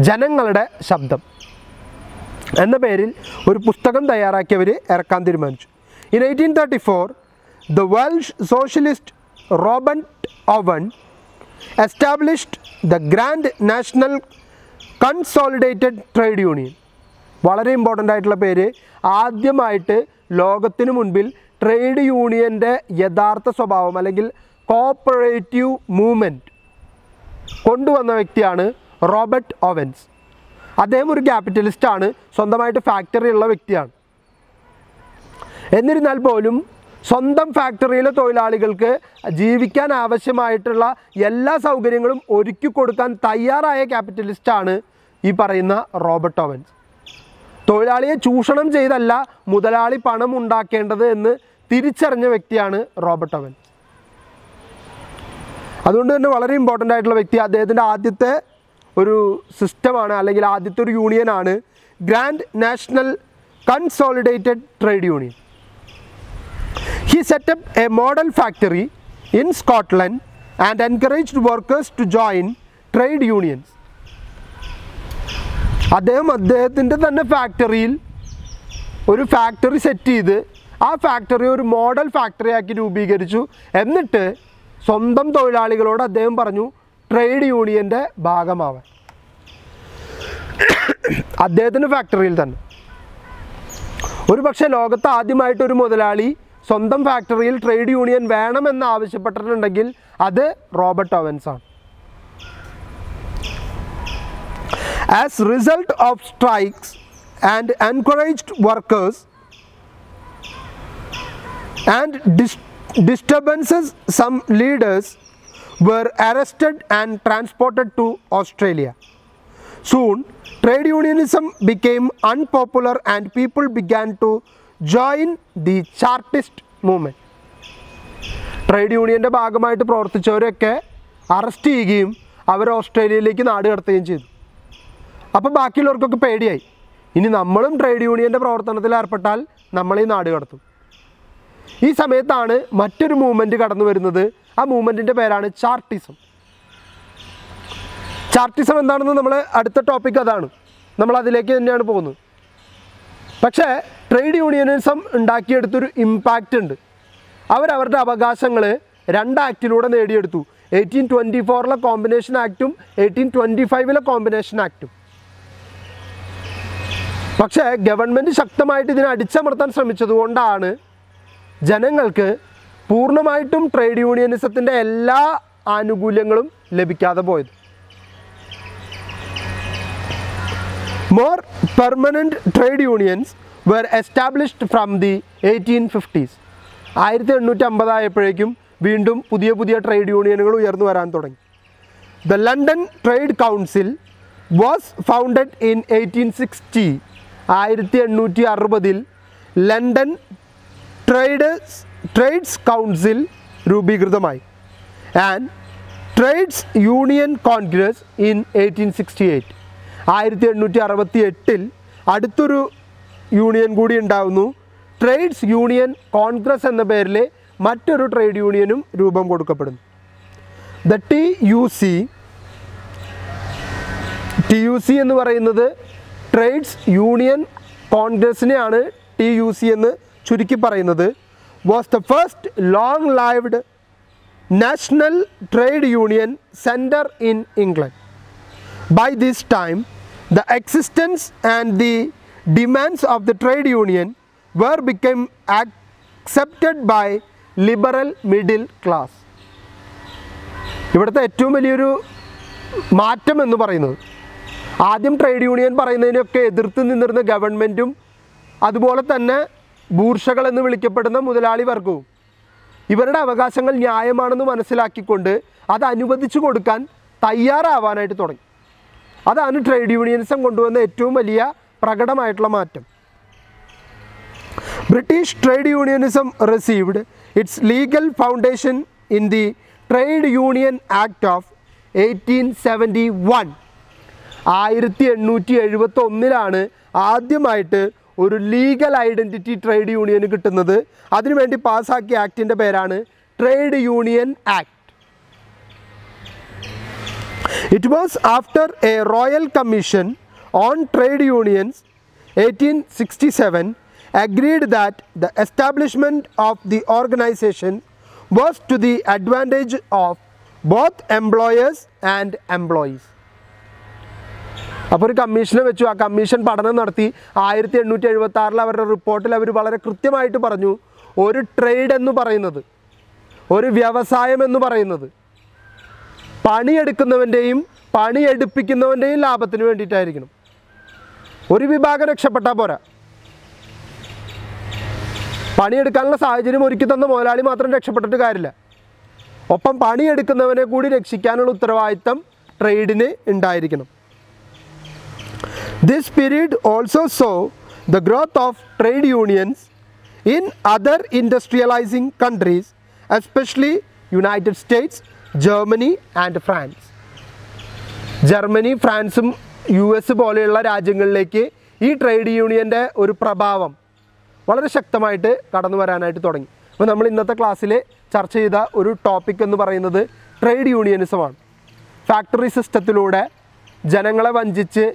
ജനങ്ങളുടെ ശബ്ദം. എന്ന പേരിൽ ഒരു പുസ്തകം തയ്യാറാക്കിയവർ ഇറക്കാൻ തീരുമാനിച്ചു. In eighteen thirty four the Welsh socialist Robert Owen established the grand national consolidated trade union വളരെ ഇമ്പോർട്ടന്റ് ആയിട്ടുള്ള പേര്. ആദ്യമായിട്ട് ലോകത്തിന് മുൻപിൽ ട്രേഡ് യൂണിയന്റെ യഥാർത്ഥ സ്വഭാവം അല്ലെങ്കിൽ കോപ്പറേറ്റീവ് മൂവ്മെന്റ് കൊണ്ടുവന്ന വ്യക്തിയാണ് റോബർട്ട് ഓവൻസ്. അദ്ദേഹം ഒരു ക്യാപിറ്റലിസ്റ്റാണ് സ്വന്തമായിട്ട് ഫാക്ടറി ഉള്ള വ്യക്തിയാണ്. എന്നിരുന്നാൽ പോലും സ്വന്തം ഫാക്ടറിയിലെ തൊഴിലാളികൾക്ക് ജീവിക്കാൻ ആവശ്യമായിട്ടുള്ള എല്ലാ സൗകര്യങ്ങളും ഒരുക്കി കൊടുക്കാൻ തയ്യാറായ ക്യാപിറ്റലിസ്റ്റാണ് ഈ പറയുന്ന റോബർട്ട് ഓവൻസ്. തൊഴിലാളിയെ ചൂഷണം ചെയ്തല്ല മുതലാളി പണം ഉണ്ടാക്കേണ്ടത് എന്ന് തിരിച്ചറിഞ്ഞ വ്യക്തിയാണ് റോബർട്ട് ഓവൻസ്. അതുകൊണ്ട് തന്നെ വളരെ ഇമ്പോർട്ടന്റ് ആയിട്ടുള്ള വ്യക്തി. അദ്ദേഹത്തിന്റെ ആദ്യത്തെ ഒരു സിസ്റ്റമാണ് അല്ലെങ്കിൽ ആദ്യത്തെ ഒരു യൂണിയനാണ് grand national consolidated trade union he set up a model factory in Scotland and encouraged workers to join trade unions അദ്ദേഹം അദ്ദേഹത്തിന്റെ തന്നെ ഫാക്ടറിയിൽ ഒരു ഫാക്ടറി സെറ്റ് ചെയ്ത് ആ ഫാക്ടറി ഒരു മോഡൽ ഫാക്ടറി ആക്കി രൂപീകരിച്ചു. എന്നിട്ട് സ്വന്തം തൊഴിലാളികളോട് അദ്ദേഹം പറഞ്ഞു ട്രേഡ് യൂണിയന്റെ ഭാഗമാവാൻ. അദ്ദേഹത്തിന്റെ ഫാക്ടറിയിൽ തന്നെ. ഒരു പക്ഷേ ലോകത്ത് ആദ്യമായിട്ട് ഒരു മുതലാളി സ്വന്തം ഫാക്ടറിയിൽ ട്രേഡ് യൂണിയൻ വേണമെന്ന് ആവശ്യപ്പെട്ടിട്ടുണ്ടെങ്കിൽ അത് റോബർട്ട് ഓവൻസ് ആണ്. As result of strikes and encouraged workers and disturbances some leaders were arrested and transported to Australia. Soon, trade unionism became unpopular and people began to join the Chartist movement. Trade യൂണിയന്റെ ഭാഗമായിട്ട് പ്രവർത്തിച്ചവരെയൊക്കെ arrest ചെയ്യുകയും അവർ ഓസ്ട്രേലിയയിലേക്ക് നാട് കടത്തുകയും ചെയ്തു അപ്പോൾ ബാക്കിയുള്ളവർക്കൊക്കെ പേടിയായി ഇനി നമ്മളും ട്രേഡ് യൂണിയന്റെ പ്രവർത്തനത്തിൽ ഏർപ്പെട്ടാൽ നമ്മളീ നാട് കടത്തും ഈ സമയത്താണ് മറ്റൊരു മൂവ്മെന്റ് കടന്നു വരുന്നത്. ആ മൂവ്മെന്റിന്റെ പേരാണ് ചാർട്ടിസം. ചാർട്ടിസം എന്താണെന്ന് നമ്മൾ അടുത്ത ടോപ്പിക് അതാണ്. നമ്മൾ അതിലേക്ക് തന്നെയാണ് പോകുന്നത്. പക്ഷേ ട്രേഡ് യൂണിയനിസം ഉണ്ടാക്കിയെടുത്തൊരു ഇമ്പാക്റ്റ് ഉണ്ട്. അവരവരുടെ അവകാശങ്ങൾ രണ്ട് ആക്റ്റിലൂടെ നേടിയെടുത്തു. എയ്റ്റീൻ ട്വന്റി ഫോറിലെ കോമ്പിനേഷൻ ആക്റ്റും എയ്റ്റീൻ ട്വന്റി ഫൈവിലെ കോമ്പിനേഷൻ ആക്റ്റും പക്ഷേ ഗവൺമെന്റ് ശക്തമായിട്ട് ഇതിനെ അടിച്ചമർത്താൻ ശ്രമിച്ചതുകൊണ്ടാണ് ജനങ്ങൾക്ക് പൂർണമായിട്ടും ട്രേഡ് യൂണിയനിസത്തിന്റെ എല്ലാ ആനുകൂല്യങ്ങളും ലഭിക്കാതെ പോയത്. More permanent trade unions were established from the eighteen fifties ആയിരത്തി എണ്ണൂറ്റി അമ്പതായപ്പോഴേക്കും വീണ്ടും പുതിയ പുതിയ ട്രേഡ് യൂണിയനുകൾ ഉയർന്നു വരാൻ തുടങ്ങി. The London trade council was founded in eighteen sixty ആയിരത്തി എണ്ണൂറ്റി അറുപതിൽ London traders trades council രൂപീകൃതമായി. And trades union congress in eighteen sixty eight. ആയിരത്തി എണ്ണൂറ്റി അറുപത്തി എട്ടിൽ അടുത്തൊരു യൂണിയൻ കൂടി ഉണ്ടാവുന്നു. ട്രേഡ്സ് യൂണിയൻ കോൺഗ്രസ് എന്ന പേരിൽ മറ്റൊരു ട്രേഡ് യൂണിയനും രൂപം കൊടുക്കപ്പെടുന്നു. The T U C T U C എന്ന് പറയുന്നത് ട്രേഡ്സ് യൂണിയൻ കോൺഗ്രസിനെയാണ് ടി യു സി എന്ന് ചുരുക്കി പറയുന്നത് was the first long lived national trade union centre in England by this time the existence and the demands of the trade union were become accepted by liberal middle class ഇവിടുത്തെ ഏറ്റവും വലിയൊരു മാറ്റം എന്ന് പറയുന്നത് ആദ്യം ട്രേഡ് യൂണിയൻ പറയുന്നതിനൊക്കെ എതിർത്ത് നിന്നിരുന്ന ഗവൺമെന്റും അതുപോലെ തന്നെ ബൂർഷകൾ എന്ന് വിളിക്കപ്പെടുന്ന മുതലാളി വർഗവും ഇവരുടെ അവകാശങ്ങൾ ന്യായമാണെന്ന് മനസ്സിലാക്കിക്കൊണ്ട് അത് അനുവദിച്ചു കൊടുക്കാൻ തയ്യാറാവാനായിട്ട് തുടങ്ങി. അതാണ് ട്രേഡ് യൂണിയനിസം കൊണ്ടുവന്ന ഏറ്റവും വലിയ പ്രകടമായിട്ടുള്ള മാറ്റം. British trade unionism received its legal foundation in the trade union act of eighteen seventy one ആയിരത്തി എണ്ണൂറ്റി എഴുപത്തൊന്നിലാണ് ആദ്യമായിട്ട് ഒരു ലീഗൽ ഐഡന്റിറ്റി ട്രേഡ് യൂണിയന് കിട്ടുന്നത് അതിനുവേണ്ടി പാസ്സാക്കിയ ആക്ടിന്റെ പേരാണ് trade union act It was after a royal commission on trade unions 1867 agreed that the establishment of the organization was to the advantage of both employers and employees. അപ്പോൾ ഒരു കമ്മീഷനെ വെച്ചു. ആ കമ്മീഷൻ പഠനം നടത്തി. ആയിരത്തി എണ്ണൂറ്റി എഴുപത്തി ആറിൽ അവരുടെ റിപ്പോർട്ടിൽ അവർ വളരെ കൃത്യമായിട്ട് പറഞ്ഞു. ഒരു ട്രേഡ് എന്ന് പറയുന്നത് ഒരു വ്യവസായം എന്ന് പറയുന്നത് പണിയെടുക്കുന്നവന്റെയും പണിയെടുപ്പിക്കുന്നവന്റെയും ലാഭത്തിന് വേണ്ടിയിട്ടായിരിക്കണം. ഒരു വിഭാഗം രക്ഷപ്പെട്ടാൽ പോരാ. പണിയെടുക്കാനുള്ള സാഹചര്യം ഒരുക്കി തന്ന മുതലാളി മാത്രം രക്ഷപ്പെട്ടിട്ട് കാര്യമില്ല. ഒപ്പം പണിയെടുക്കുന്നവനെ കൂടി രക്ഷിക്കാനുള്ള ഉത്തരവാദിത്തം ട്രേഡിന് ഉണ്ടായിരിക്കണം. This period also saw the growth of trade unions in other industrializing countries, especially United States, Germany and France. Germany ഫ്രാൻസും യു എസ് പോലെയുള്ള രാജ്യങ്ങളിലേക്ക് ഈ ട്രേഡ് യൂണിയന്റെ ഒരു പ്രഭാവം വളരെ ശക്തമായിട്ട് കടന്നു വരാനായിട്ട് തുടങ്ങി അപ്പോൾ നമ്മൾ ഇന്നത്തെ ക്ലാസ്സിൽ ചർച്ച ചെയ്ത ഒരു ടോപ്പിക് എന്ന് പറയുന്നത് ട്രേഡ് യൂണിയനിസമാണ് ഫാക്ടറി സിസ്റ്റത്തിലൂടെ ജനങ്ങളെ വഞ്ചിച്ച്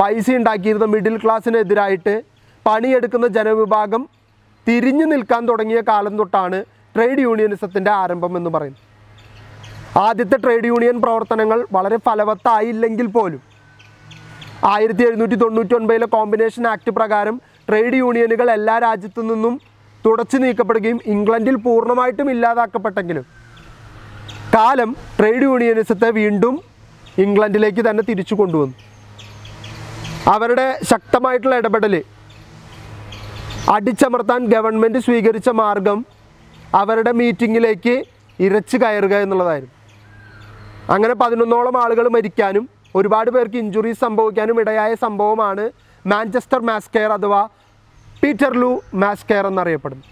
പൈസ ഉണ്ടാക്കിയിരുന്ന മിഡിൽ ക്ലാസ്സിനെതിരായിട്ട് പണിയെടുക്കുന്ന ജനവിഭാഗം തിരിഞ്ഞു നിൽക്കാൻ തുടങ്ങിയ കാലം തൊട്ടാണ് ട്രേഡ് യൂണിയനിസത്തിന്റെ ആരംഭം എന്ന് പറയുന്നത്. ആദ്യത്തെ ട്രേഡ് യൂണിയൻ പ്രവർത്തനങ്ങൾ വളരെ ഫലവത്തായില്ലെങ്കിൽ പോലും ആയിരത്തി എഴുന്നൂറ്റി തൊണ്ണൂറ്റി ഒൻപതിലെ കോമ്പിനേഷൻ ആക്ട് പ്രകാരം ട്രേഡ് യൂണിയനുകൾ എല്ലാ രാജ്യത്തു നിന്നും തുടച്ചു നീക്കപ്പെടുകയും ഇംഗ്ലണ്ടിൽ പൂർണമായിട്ടും ഇല്ലാതാക്കപ്പെട്ടെങ്കിലും കാലം ട്രേഡ് യൂണിയനിസത്തെ വീണ്ടും ഇംഗ്ലണ്ടിലേക്ക് തന്നെ തിരിച്ചു കൊണ്ടുവന്നു. അവരുടെ ശക്തമായിട്ടുള്ള ഇടപെടൽ അടിച്ചമർത്താൻ ഗവൺമെന്റ് സ്വീകരിച്ച മാർഗം അവരുടെ മീറ്റിങ്ങിലേക്ക് ഇരച്ചു കയറുക എന്നുള്ളതായിരുന്നു. അങ്ങനെ പതിനൊന്നോളം ആളുകൾ മരിക്കാനും ഒരുപാട് പേർക്ക് ഇഞ്ചുറീസ് സംഭവിക്കാനും ഇടയായ സംഭവമാണ് മാഞ്ചസ്റ്റർ മാസ്കെയർ അഥവാ പീറ്റർലൂ മാസ്കെയർ എന്നറിയപ്പെടുന്നു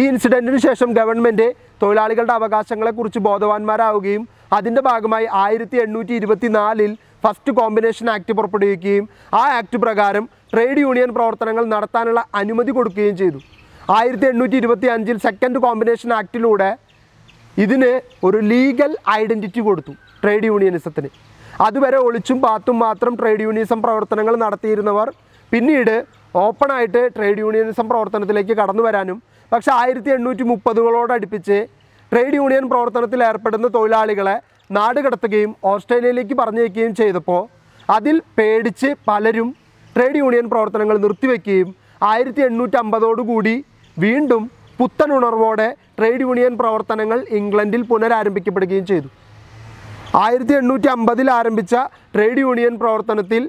ഈ ഇൻസിഡന്റിന് ശേഷം ഗവൺമെന്റ് തൊഴിലാളികളുടെ അവകാശങ്ങളെക്കുറിച്ച് ബോധവാന്മാരാവുകയും അതിന്റെ ഭാഗമായി ആയിരത്തി എണ്ണൂറ്റി ഇരുപത്തി നാലിൽ ഫസ്റ്റ് കോമ്പിനേഷൻ ആക്ട് പുറപ്പെടുവിക്കുകയും ആ ആക്ട് പ്രകാരം ട്രേഡ് യൂണിയൻ പ്രവർത്തനങ്ങൾ നടത്താനുള്ള അനുമതി കൊടുക്കുകയും ചെയ്തു. ആയിരത്തി എണ്ണൂറ്റി ഇരുപത്തി അഞ്ചിൽ സെക്കൻഡ് കോമ്പിനേഷൻ ആക്ടിലൂടെ ഇതിന് ഒരു ലീഗൽ ഐഡന്റിറ്റി കൊടുത്തു ട്രേഡ് യൂണിയനിസത്തിന് അതുവരെ ഒളിച്ചും പാത്തും മാത്രം ട്രേഡ് യൂണിയനിസം പ്രവർത്തനങ്ങൾ നടത്തിയിരുന്നവർ പിന്നീട് ഓപ്പണായിട്ട് ട്രേഡ് യൂണിയനിസം പ്രവർത്തനത്തിലേക്ക് കടന്നു വരാനും പക്ഷേ ആയിരത്തി എണ്ണൂറ്റി മുപ്പതുകളോടടുപ്പിച്ച് ട്രേഡ് യൂണിയൻ പ്രവർത്തനത്തിൽ ഏർപ്പെടുന്ന തൊഴിലാളികളെ നാട് കടത്തുകയും ഓസ്ട്രേലിയയിലേക്ക് പറഞ്ഞയക്കുകയും ചെയ്തപ്പോൾ അതിൽ പേടിച്ച് പലരും ട്രേഡ് യൂണിയൻ പ്രവർത്തനങ്ങൾ നിർത്തിവെക്കുകയും ആയിരത്തി എണ്ണൂറ്റി അമ്പതോടുകൂടി വീണ്ടും പുത്തൻ ഉണർവോടെ ട്രേഡ് യൂണിയൻ പ്രവർത്തനങ്ങൾ ഇംഗ്ലണ്ടിൽ പുനരാരംഭിക്കപ്പെടുകയും ചെയ്തു. ആയിരത്തി എണ്ണൂറ്റി അമ്പതിൽ ആരംഭിച്ച ട്രേഡ് യൂണിയൻ പ്രവർത്തനത്തിൽ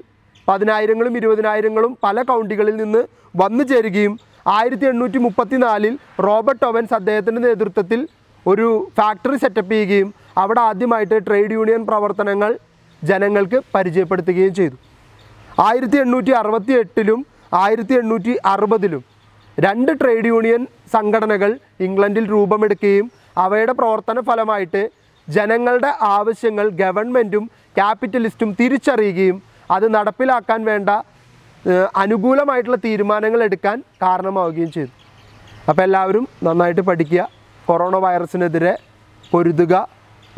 പതിനായിരങ്ങളും ഇരുപതിനായിരങ്ങളും പല കൗണ്ടികളിൽ നിന്ന് വന്നു ചേരുകയും ആയിരത്തി എണ്ണൂറ്റി മുപ്പത്തിനാലിൽ റോബർട്ട് ഒവൻസ് അദ്ദേഹത്തിന്റെ നേതൃത്വത്തിൽ ഒരു ഫാക്ടറി സെറ്റപ്പ് ചെയ്യുകയും അവിടെ ആദ്യമായിട്ട് ട്രേഡ് യൂണിയൻ പ്രവർത്തനങ്ങൾ ജനങ്ങൾക്ക് പരിചയപ്പെടുത്തുകയും ചെയ്തു. ആയിരത്തി എണ്ണൂറ്റി അറുപത്തി എട്ടിലും ആയിരത്തി എണ്ണൂറ്റി അറുപതിലും രണ്ട് ട്രേഡ് യൂണിയൻ സംഘടനകൾ ഇംഗ്ലണ്ടിൽ രൂപമെടുക്കുകയും അവയുടെ പ്രവർത്തന ഫലമായിട്ട് ജനങ്ങളുടെ ആവശ്യങ്ങൾ ഗവൺമെന്റും ക്യാപിറ്റലിസ്റ്റും തിരിച്ചറിയുകയും അത് നടപ്പിലാക്കാൻ വേണ്ട അനുകൂലമായിട്ടുള്ള തീരുമാനങ്ങൾ എടുക്കാൻ കാരണമാവുകയും ചെയ്തു. അപ്പോൾ എല്ലാവരും നന്നായിട്ട് പഠിക്കുക. കൊറോണ വൈറസിനെതിരെ പൊരുതുക.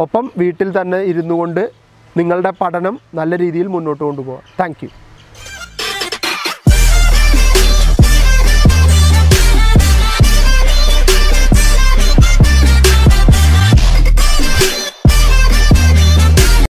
ഒപ്പം വീട്ടിൽ തന്നെ ഇരുന്നു കൊണ്ട് നിങ്ങളുടെ പഠനം നല്ല രീതിയിൽ മുന്നോട്ട് കൊണ്ടുപോകാം. താങ്ക്